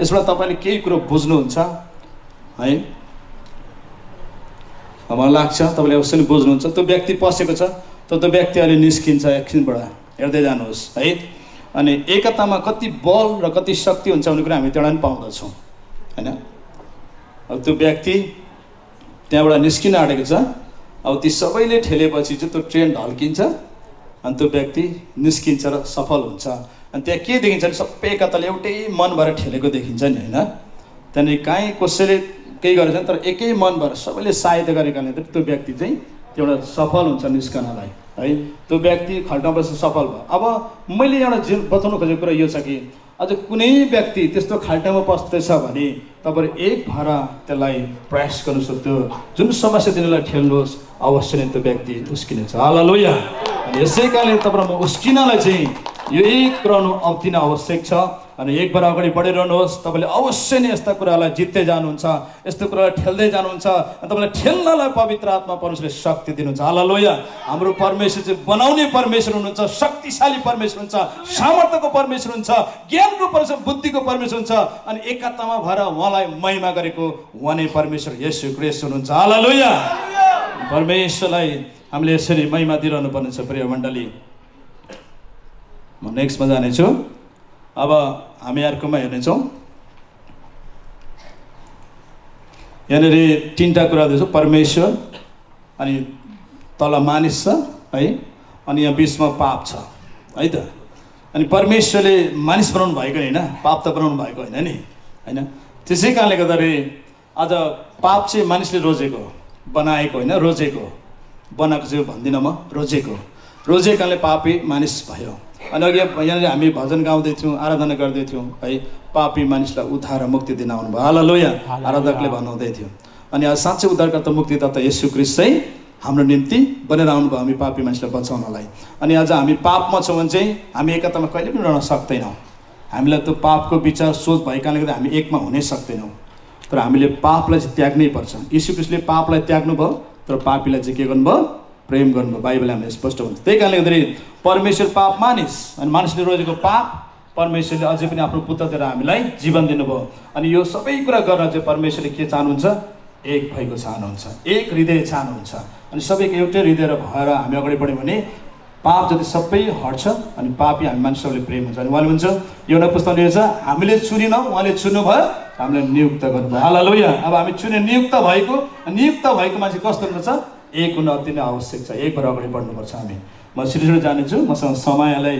यसबाट तपाईँले केही कुरो बुझ्नुहुन्छ? है? मलाई लाग्छ तपाईँले अवश्य नै बुझ्नुहुन्छ। त्यो व्यक्ति पसेको छ त त्यो व्यक्ति अहिले निस्किन्छ एकछिनबाट। हेर्दै जानुहोस् है? अनि एकतामा कति बल र कति शक्ति हुन्छ भन्ने कुरा हामी त्यहाँ पनि पाउँदछौँ। होइन? अब त्यो व्यक्ति त्यहाँबाट निस्किन आँटेको छ। अब ती सबैले ठेलेपछि चाहिँ त्यो ट्रेन ढल्किन्छ अनि त्यो व्यक्ति निस्किन्छ र सफल हुन्छ। अनि त्यहाँ के देखिन्छ भने सबै एकताले एउटै मन भएर ठेलेको देखिन्छ नि होइन। त्यहाँनिर काहीँ कसैले केही गरेको तर एकै मन भएर सबैले सहायता गरेको कारणले त्यो व्यक्ति चाहिँ एउटा सफल हुन्छ निस्कनलाई है। त्यो व्यक्ति खल्टामा बसेर सफल भयो। अब मैले एउटा जे बताउनु खोजेको कुरा यो छ कि अझ कुनै व्यक्ति त्यस्तो खाल्टामा बस्दैछ भने तपाईँहरू एक भएर त्यसलाई प्रयास गर्नुहोस् त्यो जुन समस्या तिनीलाई ठेल्नुहोस् अवश्य नै त्यो व्यक्ति उस्किनेछ। हाला लोया यसै कारणले तपाईँलाई म उस्किनलाई चाहिँ यो एक रहनु अति नै आवश्यक छ। अनि एक बार अगाडि बढिरहनुहोस्। तपाईँले अवश्य नै यस्ता कुरालाई जित्दै जानुहुन्छ यस्तो कुरालाई ठेल्दै जानुहुन्छ अनि तपाईँलाई ठेल्नलाई पवित्र आत्मा परमेश्वरले शक्ति दिनुहुन्छ। हाला लोया हाम्रो परमेश्वर चाहिँ बनाउने परमेश्वर हुनुहुन्छ शक्तिशाली परमेश्वर हुन्छ सामर्थ्यको परमेश्वर हुन्छ ज्ञानको परमेश्वर बुद्धिको परमेश्वर हुन्छ अनि एकतामा भएर उहाँलाई महिमा गरेको उहाँ नै परमेश्वर यसु क्रेस हुनुहुन्छ। हाला लोया परमेश्वरलाई हामीले यसरी महिमा दिइरहनु पर्ने छ प्रिय मण्डली। म नेक्स्टमा जानेछु। अब हामी अर्कोमा हेर्नेछौँ यहाँनिर तिनवटा कुरा दिउँछौँ परमेश्वर अनि तल मानिस छ है अनि यहाँ बिचमा पाप छ है त अनि परमेश्वरले मानिस बनाउनु भएको होइन पाप त बनाउनु भएको होइन नि होइन त्यसै कारणले गर्दाखेरि आज पाप चाहिँ मानिसले रोजेको बनाएको होइन रोजेको बनाएको चाहिँ भन्दिनँ म रोजेको रोजेको कारणले पापी मानिस भयो अनि अघि यहाँनिर हामी भजन गाउँदैथ्यौँ आराधना गर्दैथ्यौँ है पापी मानिसलाई उद्धार मुक्ति दिन आउनुभयो। हाला लोया आराधकले भन्नुहुँदै थियो अनि आज साँच्चै उद्धारकर्ता मुक्तिदाता यसु क्रिस्ट चाहिँ हाम्रो निम्ति बनेर आउनुभयो हामी पापी मानिसलाई बचाउनलाई। अनि आज हामी पापमा छौँ भने चाहिँ हामी एकतामा कहिले पनि रहन सक्दैनौँ। हामीलाई त्यो पापको विचार सोच भएको कारणले गर्दा हामी एकमा हुनै सक्दैनौँ। तर हामीले पापलाई चाहिँ त्याग्नै पर्छ। यीशु क्रिस्टले पापलाई त्याग्नुभयो तर पापीलाई चाहिँ के गर्नुभयो? प्रेम गर्नुभयो बाइबलले हामीले स्पष्ट हुन्छ त्यही कारणले गर्दाखेरि परमेश्वर पाप मानिस अनि मानिसले रोजेको पाप परमेश्वरले अझै पनि आफ्नो पुत्र दिएर हामीलाई जीवन दिनुभयो। अनि यो सबै कुरा गर्न चाहिँ परमेश्वरले के चाहनुहुन्छ? एक भएको चाहनुहुन्छ। एक हृदय चाहनुहुन्छ। अनि सबैको एउटै हृदय भएर हामी अगाडि बढ्यौँ भने पाप जति सबै हट्छ अनि पापी हामी मानिसहरूले प्रेम हुन्छ। अनि उहाँले भन्छ एउटा पुस्तक लेखेको छ हामीले चुनिनौँ उहाँले चुन्नुभयो हामीलाई नियुक्त गर्नुभयो। हाला अब हामी चुने नियुक्त भएको नियुक्त भएको मान्छे कस्तो हुनुपर्छ एक हुन अति नै आवश्यक छ। एक भएर अगाडि बढ्नुपर्छ हामी। म सिरिजमा जानेछु मसँग समयलाई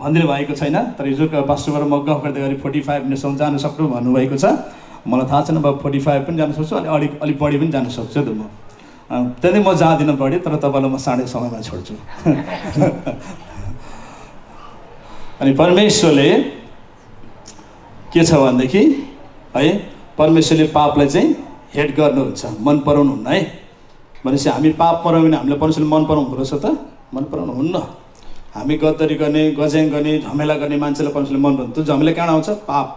भनिदिनु भएको छैन तर हिजोको पास्टरबाट म गफ गर्दै गरी फोर्टी फाइभ मिनटसम्म जानु सक्नु भन्नुभएको छ। मलाई थाहा छैन अब फोर्टी फाइभ पनि जानु सक्छु अनि अलिक अलिक बढी पनि जानु सक्छु त म। त्यहाँदेखि म जाँदिनँ बढी तर तपाईँलाई म साढे समयमा छोड्छु। [LAUGHS] अनि परमेश्वरले के छ भनेदेखि है परमेश्वरले पापलाई चाहिँ हेड गर्नुहुन्छ मन पराउनुहुन्न है। भनेपछि हामी पाप पराउँ भने हामीले परमेश्वरले मन पराउनु रहेछ त? मन पराउनु हुन्न। हामी गद्दरी गर्ने गज्याङ गर्ने झमेला गर्ने मान्छेलाई परमेश्वरले मन पराउनु त्यो झमेला कहाँ आउँछ? पाप।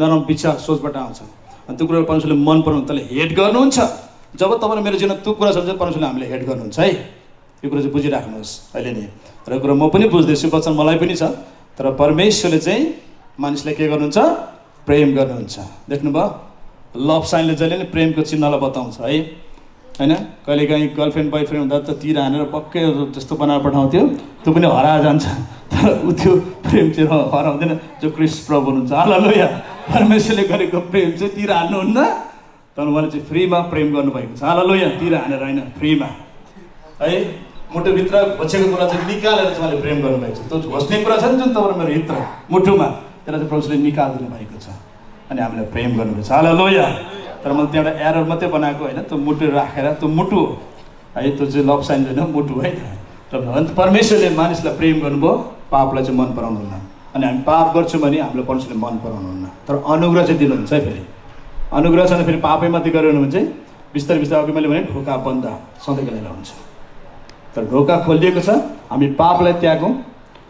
नराम्रो विचार सोचबाट आउँछ। अनि त्यो कुरालाई परमेश्वरले मन पराउनु त्यसले हेड गर्नुहुन्छ। जब तपाईँले मेरो जीवनमा त्यो कुरा छ भने परमेश्वरले हामीले हेड गर्नुहुन्छ है? यो कुरा चाहिँ बुझिराख्नुहोस्। अहिले नै। र कुरा म पनि बुझ्दैछु वचन मलाई पनि छ। तर परमेश्वरले चाहिँ मानिसलाई के गर्नुहुन्छ? प्रेम गर्नुहुन्छ। देख्नुभयो? लभ साइनले जहिले नै प्रेमको चिन्हलाई बताउँछ है? होइन? कहिलेकाहीँ गर्लफ्रेन्ड बोयफ्रेन्ड हुँदा त तिर हानेर पक्कै जस्तो बनाएर पठाउँथ्यो। त्यो पनि हराएर जान्छ। तर ऊ त्यो प्रेम चाहिँ हराउँदैन। जो क्रिस प्रभु हुनुहुन्छ। हालेलुया। परमेश्वरले गरेको प्रेम चाहिँ तिर हान्नुहुन्न तर उहाँले चाहिँ फ्रीमा प्रेम गर्नुभएको छ। हालेलुया। तिर हानेर होइन फ्रीमा। है मुटुभित्र घोचेको कुरा चाहिँ निकालेर चाहिँ उहाँले प्रेम गर्नुभएको छ। त्यो घोच्ने कुरा छ नि जुन तपाईँको मेरो हित्र मुटुमा त्यसलाई चाहिँ प्रभुले निकालिदिनु भएको छ। अनि हामीलाई प्रेम गर्नुभएको छ। हालेलुया। तर मैले त्यहाँ एउटा एरर मात्रै बनाएको होइन त्यो मुटु राखेर त्यो मुटु हो। है त्यो चाहिँ लभ साइन होइन मुटु है र अन्त परमेश्वरले मानिसलाई प्रेम गर्नुभयो पापलाई चाहिँ मन पराउनुहुन्न। अनि हामी पाप गर्छौँ भने हामीलाई परमेश्वरले मन पराउनुहुन्न। तर अनुग्रह चाहिँ दिनुहुन्छ है फेरि। अनुग्रह छैन फेरि पापै मात्रै गर्यो भने चाहिँ बिस्तारै बिस्तारै अघि मैले भने ढोका बन्द सधैँको लागि हुन्छ। तर ढोका खोलिएको छ हामी पापलाई त्यागौँ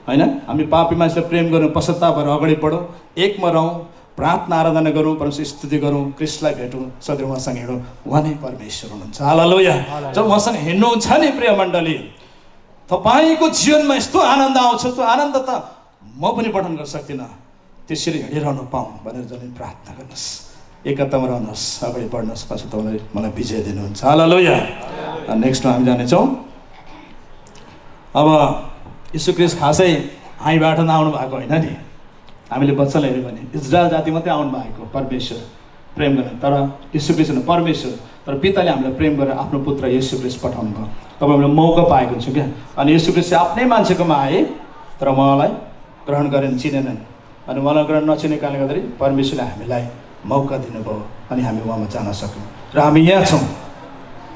होइन? हामी पापी मान्छेलाई प्रेम गरौँ पश्चाताप भएर अगाडि बढौँ एकमा रहौँ प्रार्थना आराधना गरौँ परमेश्वर स्तुति गरौँ क्रिस्टलाई भेटौँ सधैँ उहाँसँग हिँडौँ। उहाँ नै परमेश्वर हुनुहुन्छ। हालेलुया। जब उहाँसँग हिँड्नुहुन्छ नि प्रिय मण्डली तपाईँको जीवनमा यस्तो आनन्द आउँछ त्यो आनन्द त म पनि वर्णन गर्न सक्दिनँ त्यसरी हिँडिरहनु पाऊँ भनेर जसले प्रार्थना गर्नुहोस्। एकतामा रहनुहोस्। अगाडि बढ्नुहोस्। पछि तपाईँलाई मलाई विजय दिनुहुन्छ। हालेलुया। नेक्स्टमा हामी जानेछौँ। अब यीशु क्रिस्ट खासै हामीबाट नआउनु भएको होइन नि। हामीले बच्चालाई हेऱ्यौँ भने इजरायल जाति मात्रै आउनु भएको परमेश्वर प्रेम गर्ने। तर क्रिस्ट होइन परमेश्वर तर पिताले हामीलाई प्रेम गरेर आफ्नो पुत्र यीशु क्रिस्ट पठाउनु भयो। तपाईँ हामीले मौका पाएको छु क्या? अनि यीशु क्रिस्ट चाहिँ आफ्नै मान्छेकोमा आए तर उहाँलाई ग्रहण गरेन चिनेनन्। अनि उहाँलाई ग्रहण नचिने कारणले गर्दाखेरि परमेश्वरले हामीलाई मौका दिनुभयो अनि हामी उहाँमा जान सक्यौँ। र हामी यहाँ छौँ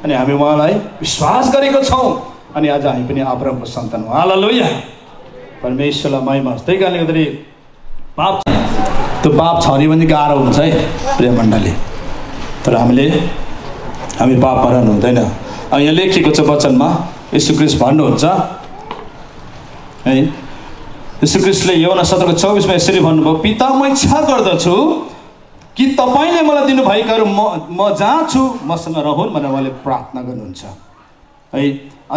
अनि हामी उहाँलाई विश्वास गरेको छौँ। अनि आज हामी पनि अब्रमको सन्तान हो। हालेलुया। परमेश्वरलाई महिमा त्यही कारणले गर्दाखेरि पाप त्यो पाप छ भने गाह्रो हुन्छ है प्रिय मण्डली तर हामीले हामी पाप हराउनु हुँदैन अब यहाँ लेखिएको छ वचनमा यीशु क्रिस्ट भन्नुहुन्छ। है यीशु क्रिस्टले यौना सत्रको चौबिसमा यसरी भन्नुभयो पिता म इच्छा गर्दछु कि तपाईँले मलाई दिनुभएकाहरू म म जहाँ छु मसँग रहन् भनेर उहाँले प्रार्थना गर्नुहुन्छ। है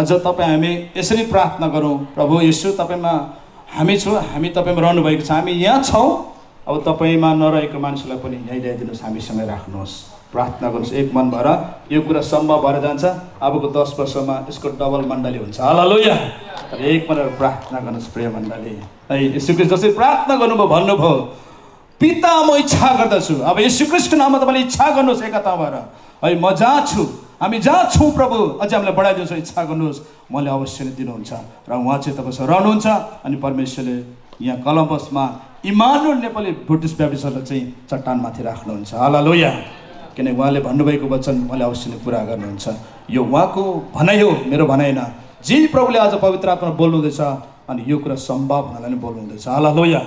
अझ तपाईँ हामी यसरी प्रार्थना गरौँ प्रभु यसो तपाईँमा हामी छौँ हामी तपाईँमा रहनुभएको छ हामी यहाँ छौँ। अब तपाईँमा नरहेको मान्छेलाई पनि यहीँ ल्याइदिनुहोस् हामीसँगै राख्नुहोस्। प्रार्थना गर्नुहोस् एक मन भएर यो कुरा सम्भव भएर जान्छ। अबको दस वर्षमा यसको डबल मण्डली हुन्छ। हालेलुया। तर एक मन प्रार्थना गर्नुहोस् प्रिय मण्डली। है यसुक्रिस्ट जसरी प्रार्थना गर्नुभयो भन्नुभयो पिता म इच्छा गर्दछु। अब यशुक्रिस्टको नाममा तपाईँले इच्छा गर्नुहोस् एकता भएर। है म जहाँ छु हामी जहाँ छौँ प्रभु। अझै हामीलाई बढाइदिनुहोस् इच्छा गर्नुहोस्। उहाँले अवश्य नै दिनुहुन्छ। र उहाँ चाहिँ तपाईँसँग रहनुहुन्छ। अनि परमेश्वरले यहाँ कलम्बसमा इमानुल नेपाली बुद्धिस्ट ब्याप्टिस्टहरूलाई चाहिँ चट्टानमाथि राख्नुहुन्छ। हालेलुया। किनकि उहाँले भन्नुभएको वचन उहाँले अवश्य नै पुरा गर्नुहुन्छ। यो उहाँको भनाइ हो मेरो भनाइ होइन। जे प्रभुले आज पवित्र आत्मा बोल्नुहुँदैछ अनि यो कुरा सम्भव हुनालाई नै बोल्नुहुँदैछ। हालेलुया।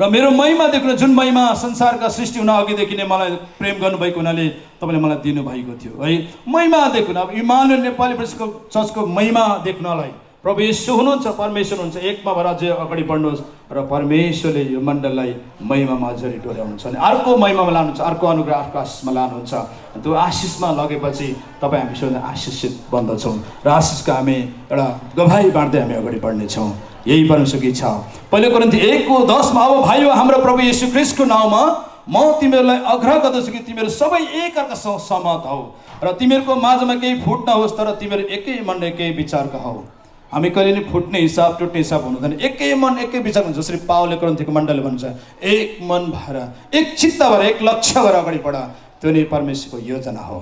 र मेरो महिमा देख्नु जुन महिमा संसारका सृष्टि हुन अघिदेखि नै मलाई प्रेम गर्नुभएको हुनाले तपाईँले मलाई दिनुभएको थियो। है महिमा देख्नु अब इमानु नेपाली चर्चको महिमा देख्नलाई प्रभु यीशु हुनुहुन्छ परमेश्वर हुनुहुन्छ एकमा भएर अझै अगाडि बढ्नुहोस् र परमेश्वरले यो मण्डललाई महिमामा अझै डोर्याउनुहुन्छ अनि अर्को महिमामा लानुहुन्छ अर्को अनुग्रह अर्को आशिषमा लानुहुन्छ। त्यो आशिषमा लगेपछि तपाईँ हामीसँग आशिषित बन्दछौँ र आशिषको हामी एउटा गवाही बाँड्दै हामी अगाडि बढ्नेछौँ। यही परमेश्वरको इच्छा हो। पहिलो करिन्थी एकको दसमा अब भाइ हो हाम्रो प्रभु यीशु क्रिस्टको नाउँमा म तिमीहरूलाई आग्रह गर्दछु कि तिमीहरू सबै एकअर्कासँग सहमत हौ। र तिमीहरूको माझमा केही फुट नहोस् तर तिमीहरू एकै मन एकै विचारका हौ हामी कहिले नि फुट्ने हिसाब टुट्ने हिसाब हुनुहुँदैन एकै मन एकै विचार हुन्छ। जसरी पावले करिन्थीको मण्डलले भन्छ एक मन भएर एक चित्त भएर एक लक्ष्य भएर अगाडि बढ। त्यो नै परमेश्वरको योजना हो।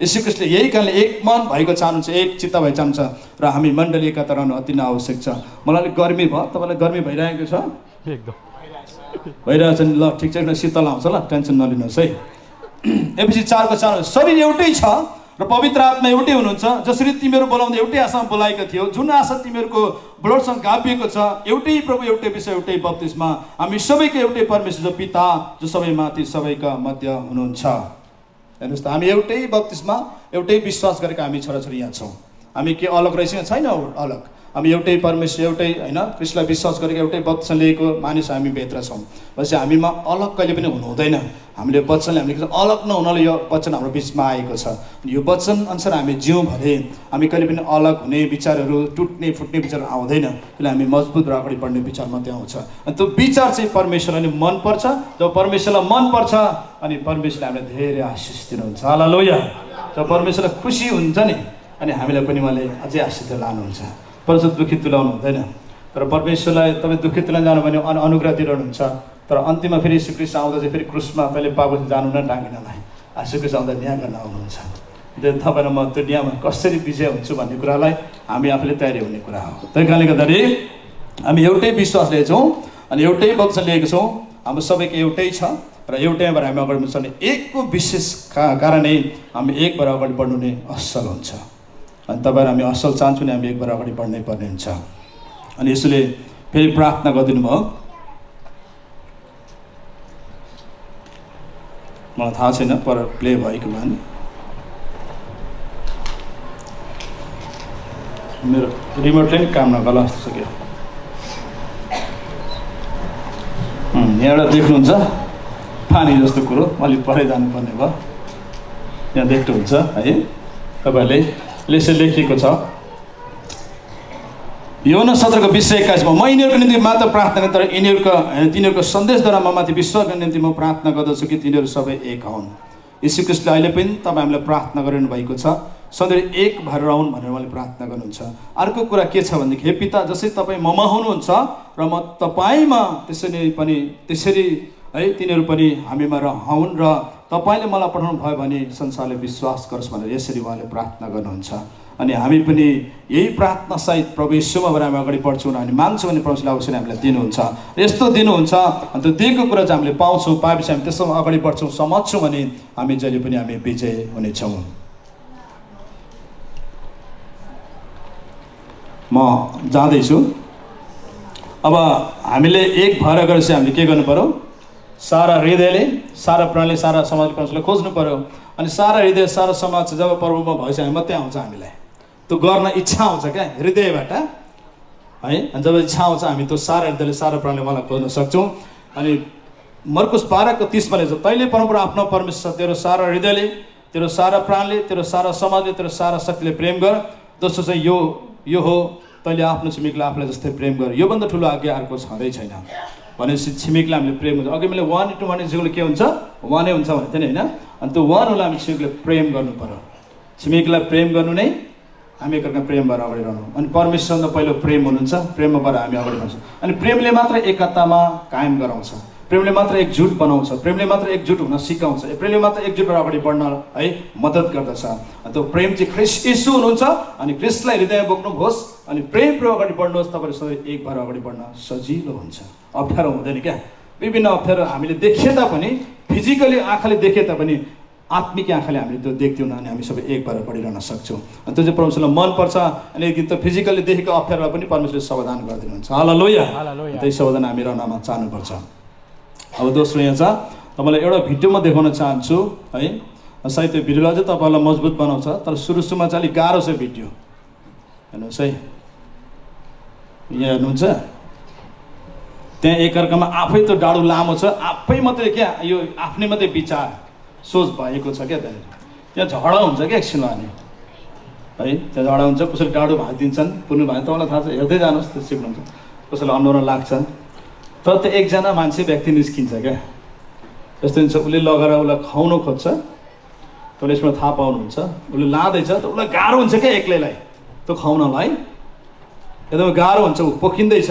यीशु क्रिस्टले यही कारणले एक मन भएको चाहनुहुन्छ एक चित्त भएको चाहन्छ र हामी मण्डली एकता रहनु अति नै आवश्यक छ। मलाई अलिक गर्मी भयो। तपाईँलाई गर्मी भइरहेको छ? भइरहेको छ नि। ल ठिक छ। शीतल आउँछ ल। टेन्सन नलिनुहोस् है। [CLEARS THROAT] एपिसी चारको चार शरीर एउटै छ। र पवित्र आत्मा एउटै हुनुहुन्छ जसरी तिमीहरू बोलाउँदा एउटै आशामा बोलाएका थियो जुन आशा तिमीहरूको ब्लडसँग गाभिएको छ एउटै प्रभु एउटै विषय एउटै बत्तिसमा हामी सबैको एउटै परमेश्वर जो पिता जो सबै माथि सबैका मध्य हुनुहुन्छ। हेर्नुहोस् त हामी एउटै बत्तिसमा एउटै विश्वास गरेका हामी छोराछोरी यहाँ छौँ। हामी के अलग रहेछौँ छैन? अलग। हामी एउटै परमेश्वर एउटै होइन कृष्णलाई विश्वास गरेको एउटै वचन लिएको मानिस हामी भित्र छौँ। भनेपछि हामीमा अलग कहिले पनि हुनु हुँदैन। हामीले वचनले हामीले अलग नहुनाले यो वचन हाम्रो बिचमा आएको छ। यो वचन अनुसार हामी जिउँ भने हामी कहिले पनि अलग हुने विचारहरू टुट्ने फुट्ने विचार आउँदैन। किन हामी मजबुत र अगाडि बढ्ने विचार मात्रै आउँछ। अनि त्यो विचार चाहिँ परमेश्वरलाई मनपर्छ। जब परमेश्वरलाई मनपर्छ अनि परमेश्वरले हामीलाई धेरै आशिष दिनुहुन्छ। होला लोया जब परमेश्वरलाई खुसी हुन्छ नि अनि हामीलाई पनि उहाँले अझै आशिष लानुहुन्छ। परमेश्वर दुःखी तुल्याउनु हुँदैन। तर परमेश्वरलाई तपाईँ दुःखी तुल्याउनु जानु भने अनु अनुग्रह दिइरहनुहुन्छ तर अन्तिममा फेरि श्रीकृष्ण आउँदा चाहिँ फेरि क्रुसमा तैँले पापछि जानु न टाँगिनलाई। श्रीकृष्ण आउँदा न्याय गर्न आउनुहुन्छ। त्यो तपाईँ र म त्यो न्यायमा कसरी विजय हुन्छु भन्ने कुरालाई हामी आफूले तयारी हुने कुरा हो। त्यही कारणले गर्दाखेरि हामी एउटै विश्वास लिएछौँ अनि एउटै वचन लिएको छौँ। हाम्रो सबैको एउटै छ र एउटै भएर हामी अगाडि बढ्छ भने एकको विशेष का कारणै हामी एक भएर अगाडि बढ्नु नै असल हुन्छ। अनि तपाईँहरू हामी असल चाहन्छौँ भने हामी एक भएर अगाडि बढ्नै पर्ने हुन्छ अनि यसोले फेरि प्रार्थना गरिदिनु भयो। मलाई थाहा छैन पर प्ले भएको भए नि मेरो रिमोटले नि काम नगर्ला जस्तो छ क्या उम्, यहाँबाट देख्नुहुन्छ। पानी जस्तो कुरो अलिक परै जानुपर्ने भयो। यहाँ देख्नुहुन्छ है तपाईँहरूले यसो लेखिएको छ। यौन सत्रको विषय एक्काइसमा म यिनीहरूको निम्ति मात्र प्रार्थना गरेँ तर यिनीहरूको तिनीहरूको सन्देशद्वारा म माथि विश्वास गर्ने निम्ति म प्रार्थना गर्दछु कि तिनीहरू सबै एक हुन्। यीशु ख्रिस्टले अहिले पनि तपाईँ हामीलाई प्रार्थना गरिरहनु भएको छ। सधैँ एक भएर रहन् भनेर उहाँले प्रार्थना गर्नुहुन्छ। अर्को कुरा के छ भनेदेखि हे पिता जसरी तपाईँ ममा हुनुहुन्छ र म तपाईँमा त्यसरी पनि त्यसरी है तिनीहरू पनि हामीमा रहन् र तपाईँले मलाई पठाउनु भयो भने संसारले विश्वास गरोस् भनेर यसरी उहाँले प्रार्थना गर्नुहुन्छ। अनि हामी पनि यही प्रार्थना सहित प्रवेशमा भएर हामी अगाडि बढ्छौँ अनि मान्छौँ भने प्रवेशले अवश्य हामीलाई दिनुहुन्छ। यस्तो दिनुहुन्छ अनि त्यो दिएको कुरा चाहिँ हामीले पाउँछौँ पाएपछि हामी त्यसमा अगाडि बढ्छौँ समझ्छौँ भने हामी जहिले पनि हामी विजय हुनेछौँ। म जाँदैछु। अब हामीले एक भएर चाहिँ हामीले के गर्नु पऱ्यो सारा हृदयले सारा प्राणले सारा समाज परमेश्वरलाई खोज्नु पऱ्यो अनि सारा हृदय सारा समाज जब प्रभुमा भएपछि हामी मात्रै आउँछ हामीलाई। त्यो गर्न इच्छा आउँछ क्या हृदयबाट। है? अनि जब इच्छा आउँछ हामी त्यो सारा हृदयले सारा प्राणले मलाई खोज्न सक्छौँ। अनि मर्कुस बाह्रको तिसमा लेख्छ तैँले परम्परा आफ्नो परमेश्वर तेरो सारा हृदयले तेरो सारा प्राणले तेरो सारा समाजले तेरो सारा शक्तिले प्रेम गर। दोस्रो चाहिँ यो यो हो तैँले आफ्नो छिमेकीलाई आफूलाई जस्तै प्रेम गर। योभन्दा ठुलो आज्ञा अर्को छँदै छैन। भनेपछि छिमेकीलाई हामीले प्रेम हुन्छ अघि मैले वान इन्टु वान इन्टुले के हुन्छ? वानै हुन्छ भनेको थिएँ नि होइन? अनि त्यो वान होला हामी छिमेकीलाई प्रेम गर्नु पऱ्यो छिमेकीलाई प्रेम गर्नु नै हामी एकअर्का प्रेम भएर अगाडि बढ्नु अनि परमेश्वरमा पहिलो प्रेम हुनुहुन्छ। प्रेममा भएर हामी अगाडि बढ्छौँ। अनि प्रेमले मात्र एकतामा कायम गराउँछ। प्रेमले मात्र एकजुट बनाउँछ प्रेमले मात्र एकजुट हुन सिकाउँछ प्रेमले मात्र एकजुट भएर अगाडि बढ्न है मद्दत गर्दछ। त्यो प्रेम चाहिँ ख्रिस यीशु हुनुहुन्छ अनि ख्रिस्टलाई हृदय बोक्नुहोस् अनि प्रेम प्रेम अगाडि बढ्नुहोस् तपाईँले सधैँ एक भएर अगाडि बढ्न सजिलो हुन्छ। अप्ठ्यारो हुँदैन क्या? विभिन्न अप्ठ्यारो हामीले देखे तापनि फिजिकली आँखाले देखे तापनि आत्मिक आँखाले हामीले त्यो देख्दैनौँ अनि हामी सबै एक भएर बढिरहन सक्छौँ। अनि त्यो चाहिँ परमेश्वरलाई मनपर्छ अनि एक दिन त फिजिकल्ली देखेको अप्ठ्यारोलाई पनि परमेश्वरले समाधान गरिदिनुहुन्छ। हाला लोया। त्यही समाधान हामी रहनमा चाहनुपर्छ। अब दोस्रो यहाँ छ तपाईँलाई एउटा भिडियो म देखाउन चाहन्छु है? सायद त्यो भिडियोलाई चाहिँ तपाईँलाई मजबुत बनाउँछ तर सुरु सुरुमा चाहिँ अलिक गाह्रो छ भिडियो। हेर्नुहोस् है? यहाँ हेर्नुहुन्छ? त्यहाँ एकअर्कामा आफै त्यो डाडु लामो छ आफै मात्रै क्या यो आफ्नै मात्रै विचार सोच भएको छ क्या त्यहाँनिर। त्यहाँ झगडा हुन्छ क्या एकछिनमा अनि है? त्यहाँ झगडा हुन्छ कसैले डाडु भागिदिन्छन् पुर्नु भाइ तपाईँलाई थाहा छ हेर्दै जानुहोस् त्यो सिक्नुहुन्छ। कसैलाई अनुहारमा लाग्छ। त्यो एकजना मान्छे व्यक्ति निस्किन्छ क्या। यस्तो हुन्छ उसले लगेर उसलाई खुवाउनु खोज्छ तपाईँले यसमा थाहा पाउनुहुन्छ। उसले लाँदैछ त उसलाई गाह्रो हुन्छ क्या एक्लैलाई। त्यो खुवाउनलाई। एकदमै गाह्रो हुन्छ ऊ पोखिँदैछ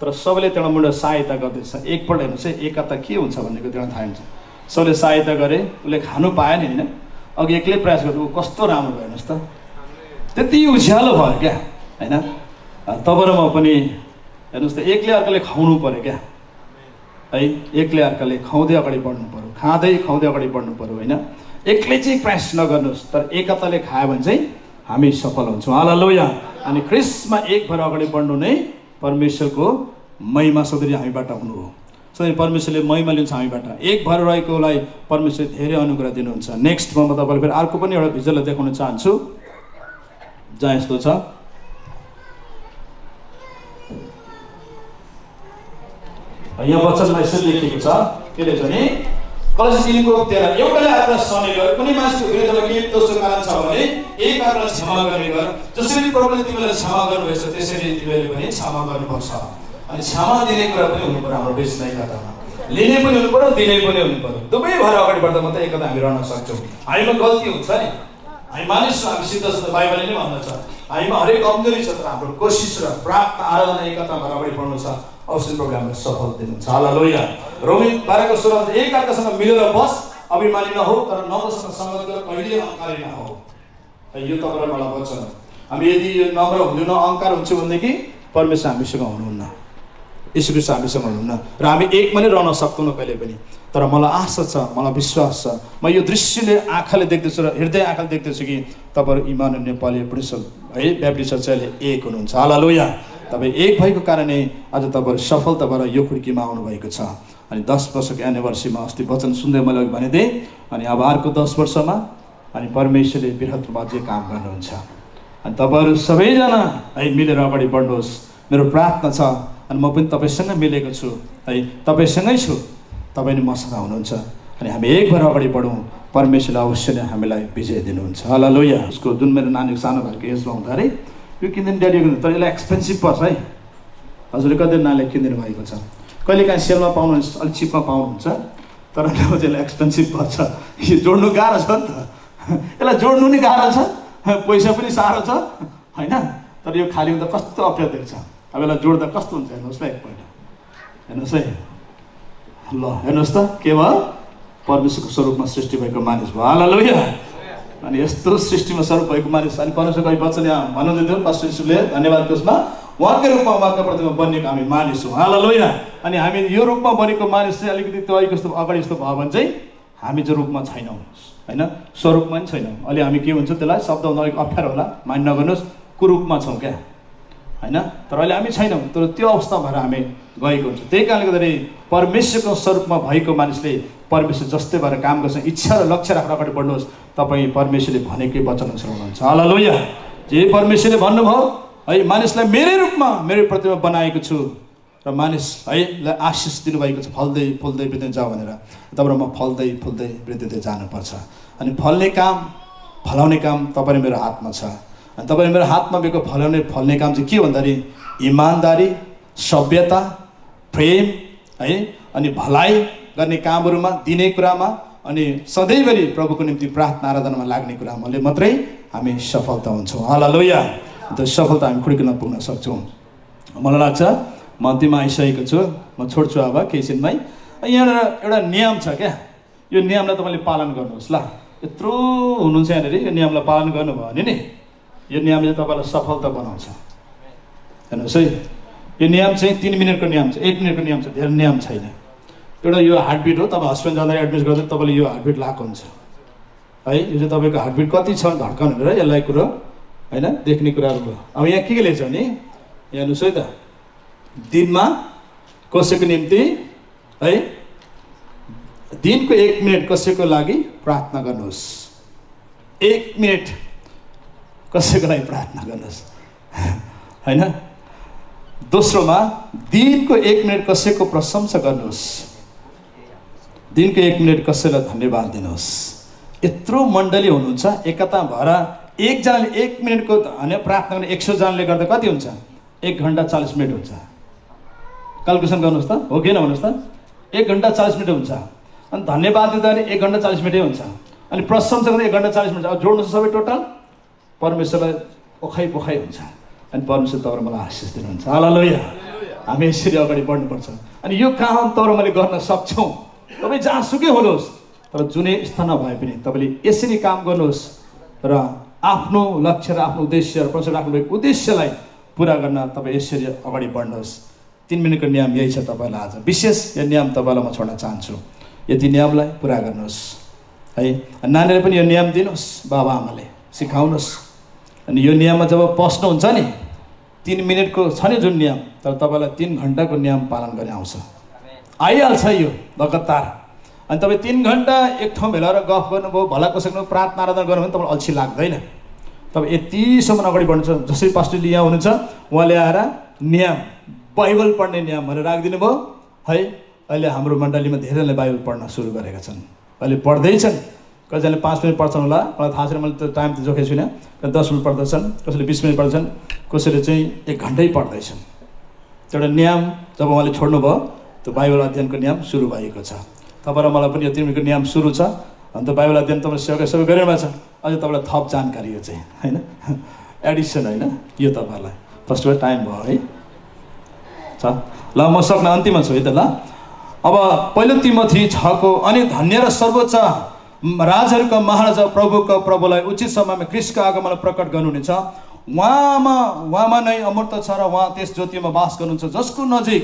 तर सबैले त्यहाँ मुन्डा सहायता गर्दैछ। एकपल्ट हेर्नुहोस् है एकता के हुन्छ भन्नेको त्यहाँ थाहा हुन्छ। सबैले सहायता गरे उसले खानु पाएन नि होइन। अघि एक्लै प्रयास गर्नु ऊ कस्तो राम्रो भयो हेर्नुहोस् त। त्यति उज्यालो भयो क्या होइन। तपाईँ र म पनि हेर्नुहोस् त एक्लै अर्काले खुवाउनु पऱ्यो क्या? है एक्लै अर्काले खुवाउँदै अगाडि बढ्नु पऱ्यो खाँदै खुवाउँदै अगाडि बढ्नु पऱ्यो होइन? एक्लै चाहिँ प्रयास नगर्नुहोस् तर एकताले खायो भने चाहिँ हामी सफल हुन्छौँ। हाला लोया अनि क्रिसमा एक भएर अगाडि बढ्नु नै परमेश्वरको महिमा सधैँ हामीबाट हुनु हो। सधैँ परमेश्वरले महिमा लिन्छ हामीबाट। एक भएर रहेकोलाई परमेश्वरले धेरै अनुग्रह दिनुहुन्छ। नेक्स्टमा म तपाईँलाई फेरि अर्को पनि एउटा भिजुअललाई देखाउन चाहन्छु। जहाँ यस्तो छ। यहाँ वचनमा यसरी लेखिएको छ के लेख्छ भने कलश तिनको तेह्र एउटाले आफूलाई सने गर कुनै मान्छेको विरुद्धमा केही दोषको कारण छ भने एक आफूलाई क्षमा गर्ने गर जसरी प्रभुले तिमीलाई क्षमा गर्नुभएछ त्यसरी तिमीले पनि क्षमा गर्नुपर्छ अनि क्षमा दिने कुरा पनि हुनु पर्यो हाम्रो बेच्ने कथामा लिने पनि हुनु पर्यो दिने पनि हुनु पर्यो दुवै भएर अगाडि बढ्दा मात्रै एकता हामी रहन सक्छौँ हामीमा गल्ती हुन्छ नि हामी मानिस हामी सिद्ध छ बाइबलले नै भन्दछ हामीमा हरेक कमजोरी छ तर हाम्रो कोसिस र प्राप्त आराधना एकता भएर अगाडि बढ्नु छ अवश्य प्रभुले हामीलाई सफल दिनुहुन्छ। हाला लोया रोमी बाह्रको सोह्र मिलेर बस अभिमानी नहो तर नम्रसँग सङ्गत कहिले अहङ्कारी नहो यो तपाईँलाई मलाई वचन। हामी यदि यो नम्र हुँदैन अहङ्कार हुन्छु भनेदेखि परमेश्वर हामीसँग हुनुहुन्न। ख्रिस्ट हामीसँग हुनुहुन्न। र हामी एकमा नै रहन सक्दैनौँ कहिले पनि। तर मलाई आशा छ मलाई विश्वास छ। म यो दृश्यले आँखाले देख्दैछु र हृदय आँखाले देख्दैछु कि तपाईँहरू इमान नेपाली पुरुष है ब्याप्टिस्ट चर्चले एक हुनुहुन्छ। हाला लोया तपाईँ एक भएको कारणले आज तपाईँहरू सफलता भएर यो खुड्कीमा आउनुभएको छ। अनि दस वर्षको एनिभर्सरीमा अस्ति वचन सुन्दै मैले अघि भनिदिएँ अनि अब अर्को दस वर्षमा अनि परमेश्वरले बृहत्तमा अझै काम गर्नुहुन्छ। अनि तपाईँहरू सबैजना है मिलेर अगाडि बढ्नुहोस्। मेरो प्रार्थना छ अनि म पनि तपाईँसँग मिलेको छु। है तपाईँसँगै छु। तपाईँ नै मसँग हुनुहुन्छ। अनि हामी एक भएर अगाडि बढौँ। परमेश्वरले अवश्य नै हामीलाई विजय दिनुहुन्छ। हला लोया उसको जुन मेरो नानीको सानो भएको एजमा अरे यो किनिदिनु ड्याडी किन्नु तर यसलाई एक्सपेन्सिभ पर्छ है। हजुरले कति नानीले किनिदिनु भएको छ? कहिले काहीँ सेलमा पाउनुहुन्छ अलिक चिपमा पाउनुहुन्छ तर चाहिँ यसलाई एक्सपेन्सिभ पर्छ। यो जोड्नु गाह्रो छ नि त। यसलाई जोड्नु नि गाह्रो छ। पैसा पनि साह्रो छ। होइन? तर यो खाली हुँदा कस्तो अप्ठ्यारो देख्छ? अब यसलाई जोड्दा कस्तो हुन्छ? हेर्नुहोस् ल एकपल्ट हेर्नुहोस् है। ल हेर्नुहोस् त। के भयो? परमेश्वरको स्वरूपमा सृष्टि भएको मानिस भयो। हाला लोया अनि यस्तो सृष्टिमा स्वरूप भएको मानिस अनि परमेश्वरको अहिले वचन यहाँ भन्नुहुँदै पास्टर यीशुले धन्यवाद उसमा उहाँकै रूपमा उहाँको प्रतिमा बनिएको हामी मानिस हौँ। हाला लोया अनि हामी यो रूपमा बनेको मानिस चाहिँ अलिकति त्यो अलिक जस्तो अगाडि जस्तो भयो भने चाहिँ हामी चाहिँ रूपमा छैनौँ होइन? स्वरूपमा पनि छैनौँ। अहिले हामी के हुन्छ त्यसलाई? शब्द हुन अलिक अप्ठ्यारो होला। मान्य नगर्नुहोस् कुरूपमा छौँ क्या होइन? तर अहिले हामी छैनौँ। तर त्यो अवस्था भएर हामी गएको हुन्छ। त्यही कारणले गर्दाखेरि परमेश्वरको स्वरूपमा भएको मानिसले परमेश्वर जस्तै भएर काम गर्छ। इच्छा र लक्ष्य राखेर अगाडि बढ्नुहोस्। तपाईँ परमेश्वरले भनेकै वचन अनुसराउनुहुन्छ होला लोया जे परमेश्वरले भन्नुभयो है मानिसलाई मेरै रूपमा मेरै प्रतिमा बनाएको छु। र मानिस है आशिष दिनुभएको छ फल्दै फुल्दै वृद्धि जाऊ भनेर। तपाईँबाट म फल्दै फुल्दै वृद्धि जानुपर्छ। अनि फल्ने काम फलाउने काम तपाईँ मेरो हातमा छ। अनि तपाईँले मेरो हातमा भएको फलाउने फल्ने काम चाहिँ के भन्दाखेरि इमान्दारी सभ्यता प्रेम है? अनि भलाइ गर्ने कामहरूमा दिने कुरामा अनि सधैँभरि प्रभुको निम्ति प्रार्थना आराधनामा लाग्ने कुरामा मात्रै हामी सफलता हुन्छौँ। हाला लोया अन्त सफलता हामी खुड्किन पुग्न सक्छौँ। मलाई लाग्छ म अन्तिममा आइसकेको छु। म छोड्छु अब केही छिनमै यहाँनिर एउटा नियम छ क्या? यो नियमलाई तपाईँले पालन गर्नुहोस् ल। यत्रो हुनुहुन्छ यहाँनिर यो नियमलाई पालन गर्नुभयो भने नि यो नियमले तपाईँलाई सफलता बनाउँछ। हेर्नुहोस् है। यो नियम चाहिँ तिन मिनटको नियम छ एक मिनटको नियम छ धेरै नियम छैन। एउटा यो हार्टबिट हो तपाईँ हस्पिटल जाँदा एडमिट गर्दा तपाईँले यो हार्टबिट लगाएको हुन्छ। है यो चाहिँ तपाईँको हार्टबिट कति छ धड्कन भनेर यसलाई कुरो होइन देख्ने कुराहरू भयो। अब यहाँ के के लेख्छ भने यहाँ हेर्नुहोस् है त। दिनमा कसैको निम्ति है दिनको एक मिनट कसैको लागि प्रार्थना गर्नुहोस्। एक मिनट कसैको लागि प्रार्थना गर्नुहोस्। [LAUGHS] होइन? दोस्रोमा दिनको एक मिनट कसैको प्रशंसा गर्नुहोस्। दिनको एक मिनट कसैलाई धन्यवाद दिनुहोस्। यत्रो मण्डली हुनुहुन्छ एकता भएर एकजनाले एक मिनटको होइन प्रार्थना गर्ने एक सौजनाले गर्दा कति हुन्छ? एक घन्टा चालिस मिनट हुन्छ। क्यालकुलेसन गर्नुहोस् त। हो कि न भन्नुहोस् त? एक घन्टा चालिस मिनट हुन्छ। अनि धन्यवाद दिँदाखेरि एक घन्टा चालिस मिनटै हुन्छ। अनि प्रशंसा गर्दा एक घन्टा चालिस मिनट अब जोड्नुहोस् सबै टोटल। परमेश्वरलाई पोखाइ पोखाइ हुन्छ। अनि परमेश्वर तपाईँहरू मलाई आशिष दिनुहुन्छ। हाला लोया हामी यसरी अगाडि बढ्नुपर्छ। अनि यो काम तपाईँहरू मैले गर्न सक्छौँ? तपाईँ जहाँसुकै हुनुहोस् तर जुनै स्थानमा भए पनि तपाईँले यसरी काम गर्नुहोस् र आफ्नो लक्ष्य र आफ्नो उद्देश्य र परमेश्वर राख्नुभएको उद्देश्यलाई पुरा गर्न तपाईँ यसरी अगाडि बढ्नुहोस्। तिन मिनटको नियम यही छ तपाईँलाई आज। विशेष यो नियम तपाईँलाई म छोड्न चाहन्छु। यति नियमलाई पुरा गर्नुहोस्। है? नानीलाई पनि यो नियम दिनुहोस् बाबा आमाले सिकाउनुहोस्। अनि यो नियममा जब पस्नुहुन्छ नि तिन मिनटको छ नि जुन नियम तर तपाईँलाई तिन घन्टाको नियम पालन गर्ने आउँछ। आइहाल्छ यो लगातार। अनि तपाईँ तिन घन्टा एक ठाउँ भेलाएर गफ गर्नुभयो भला कसैको प्रार्थना आराधना गर्नुभयो भने तपाईँलाई अल्छी लाग्दैन। तपाईँ यतिसम्म अगाडि बढ्नुहुन्छ जसरी पास्टरले यहाँ हुनुहुन्छ उहाँले आएर नियम बाइबल पढ्ने नियम भनेर राखिदिनु भयो है अहिले हाम्रो मण्डलीमा धेरैले बाइबल पढ्न सुरु गरेका छन्। अहिले पढ्दैछन् कतिजनाले पाँच मिनट पढ्छन् होला। मलाई थाहा छैन मैले त टाइम त जोखेको छुइनँ। कति दस मिनट पढ्दछन् कसैले बिस मिनट पढ्छन् कसैले चाहिँ एक घन्टै पढ्दैछन्। एउटा नियम जब उहाँले छोड्नुभयो त्यो बाइबल अध्ययनको नियम सुरु भएको छ। तपाईँ र मलाई पनि यो तिन मिनटको नियम सुरु छ। अन्त बाइबल अध्ययन तपाईँले सेवा सबै गरेरमा छ। अझै तपाईँलाई थप जानकारी यो चाहिँ होइन? [LAUGHS] एडिसन होइन? यो तपाईँहरूलाई फर्स्ट टाइम भयो है? छ? ल म सक्न अन्तिममा छु है त ल। अब पहिलो तिमथी छको अनि धन्य र सर्वोच्च राजहरूका महाराजा प्रभुका प्रभुलाई उचित समयमा क्रिस्टको आगमन प्रकट गर्नुहुनेछ। उहाँमा उहाँमा नै अमूर्त छ र उहाँ त्यस ज्योतिमा बास गर्नुहुन्छ। जसको नजिक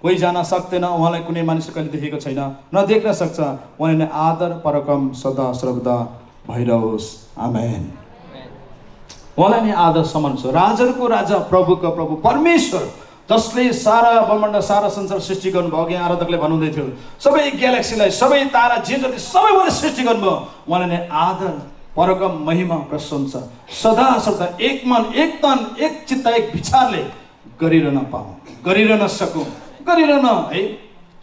कोही जान सक्दैन उहाँलाई कुनै मानिसले कहिले देखेको छैन न देख्न सक्छ। उहाँले नै आदर परकम सदा सर्वदा भइरहोस् आमेन। उहाँलाई नै आदर सम्मान छ। राजहरूको राजा प्रभुको प्रभु परमेश्वर जसले सारा ब्रह्माण्ड सारा संसार सृष्टि गर्नुभयो अघि आराधकले भन्नुहुँदै थियो सबै ग्यालेक्सीलाई सबै तारा जे जति सबै उहाँले सृष्टि गर्नुभयो उहाँले नै आदर परकम महिमा प्रशंसा सदा सदा एक मन एक तन एक चित्त एक विचारले गरिरहन पाऊँ गरिरहन सकौँ गरिरहन है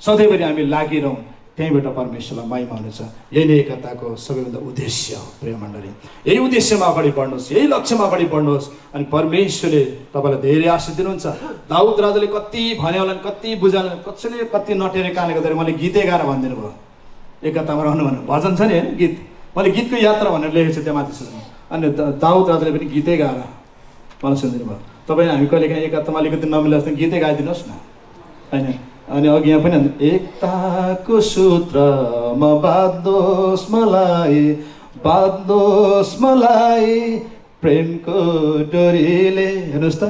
सधैँभरि हामी लागिरहँ। त्यहीँबाट परमेश्वरलाई महिमा हुनेछ। यही नै एकताको सबैभन्दा उद्देश्य हो प्रिय मण्डली। यही उद्देश्यमा अगाडि बढ्नुहोस् यही लक्ष्यमा अगाडि बढ्नुहोस् अनि परमेश्वरले तपाईँलाई धेरै आशिष दिनुहुन्छ। दाउद राजाले कति भन्यो होला कति होला, कसैले कति नटेरे कारणले गर्दाखेरि मैले गीतै गाएर भनिदिनु भयो एकतामा रहनु भन्नु भजन छ नि होइन गीत। मैले गीतको यात्रा भनेर लेखेको छु त्यहाँ माथि अनि दाउद राजाले पनि गीतै गाएर मलाई सुनिदिनु भयो तपाईँ हामी कहिले काहीँ एकतामा अलिकति नमिले जस्तो गीतै गाइदिनुहोस् न। होइन। अनि अघि यहाँ पनि एकताको सूत्रमा बाँध्नुहोस् मलाई बाँध्नुहोस् मलाई प्रेमको डोरीले। हेर्नुहोस् त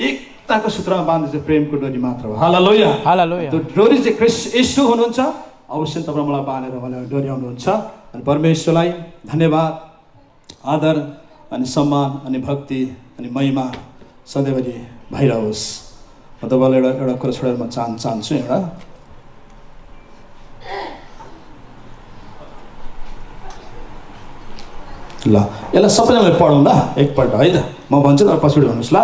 एकताको सूत्रमा बाँध्नु चाहिँ प्रेमको डोरी मात्र हो। हाला लोया हालेलुया। त्यो डोरी चाहिँ क्रिस यीशु हुनुहुन्छ। अवश्य तपाईँ मलाई बाँधेर मलाई डोर्याउनुहुन्छ अनि परमेश्वरलाई धन्यवाद आदर अनि सम्मान अनि भक्ति अनि महिमा सधैँभरि भइरहोस्। म तपाईँलाई एउटा एउटा कुरा छोडेर म चाहन चाहन्छु एउटा। ल यसलाई सबैजनाले पढौँ ल एकपल्ट है त? म भन्छु तर पछाडि भन्नुहोस् ल।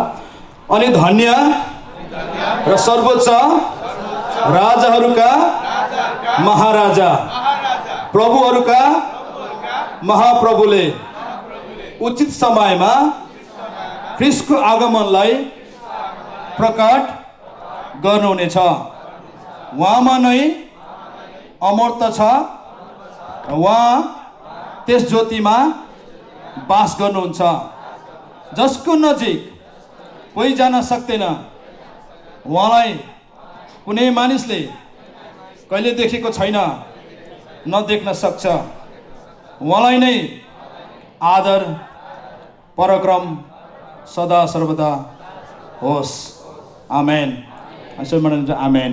अनि धन्य र सर्वोच्च राजाहरूका महाराजा। प्रभुहरूका महाप्रभुले उचित समयमा ख्रिस्टको आगमनलाई प्रकट गर्नुहुनेछ। उहाँमा नै अमर्त छ उहाँ त्यस ज्योतिमा बास गर्नुहुन्छ। जसको नजिक कोही जान सक्दैन उहाँलाई कुनै मानिसले कहिले देखेको छैन नदेख्न सक्छ। उहाँलाई नै आदर पराक्रम सदा सर्वदा होस्। आमेन। सबै आमेन।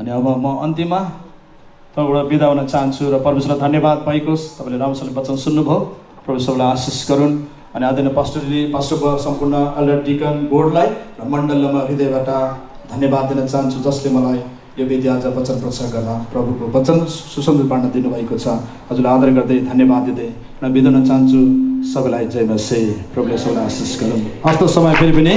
अनि अब म अन्तिममा तपाईँबाट बिदा हुन चाहन्छु र परमेश्वरलाई धन्यवाद पाइकोस्। तपाईँले राम्रोसँग वचन सुन्नुभयो। परमेश्वरलाई आशिष गरून्। अनि आदरणीय पास्टरले पास्टर सम्पूर्ण एल्डर डिकन बोर्डलाई र मण्डलमा हृदयबाट धन्यवाद दिन चाहन्छु जसले मलाई यो विधि आज वचन प्रचार गर्न प्रभुको वचन सुसन्दर बाँड्न दिनुभएको छ। हजुरलाई आदर गर्दै धन्यवाद दिँदै र बिदा हुन चाहन्छु। सबैलाई जय मसे प्रभुले सबैलाई आशिष गरौँ आफ्नो समय फेरि पनि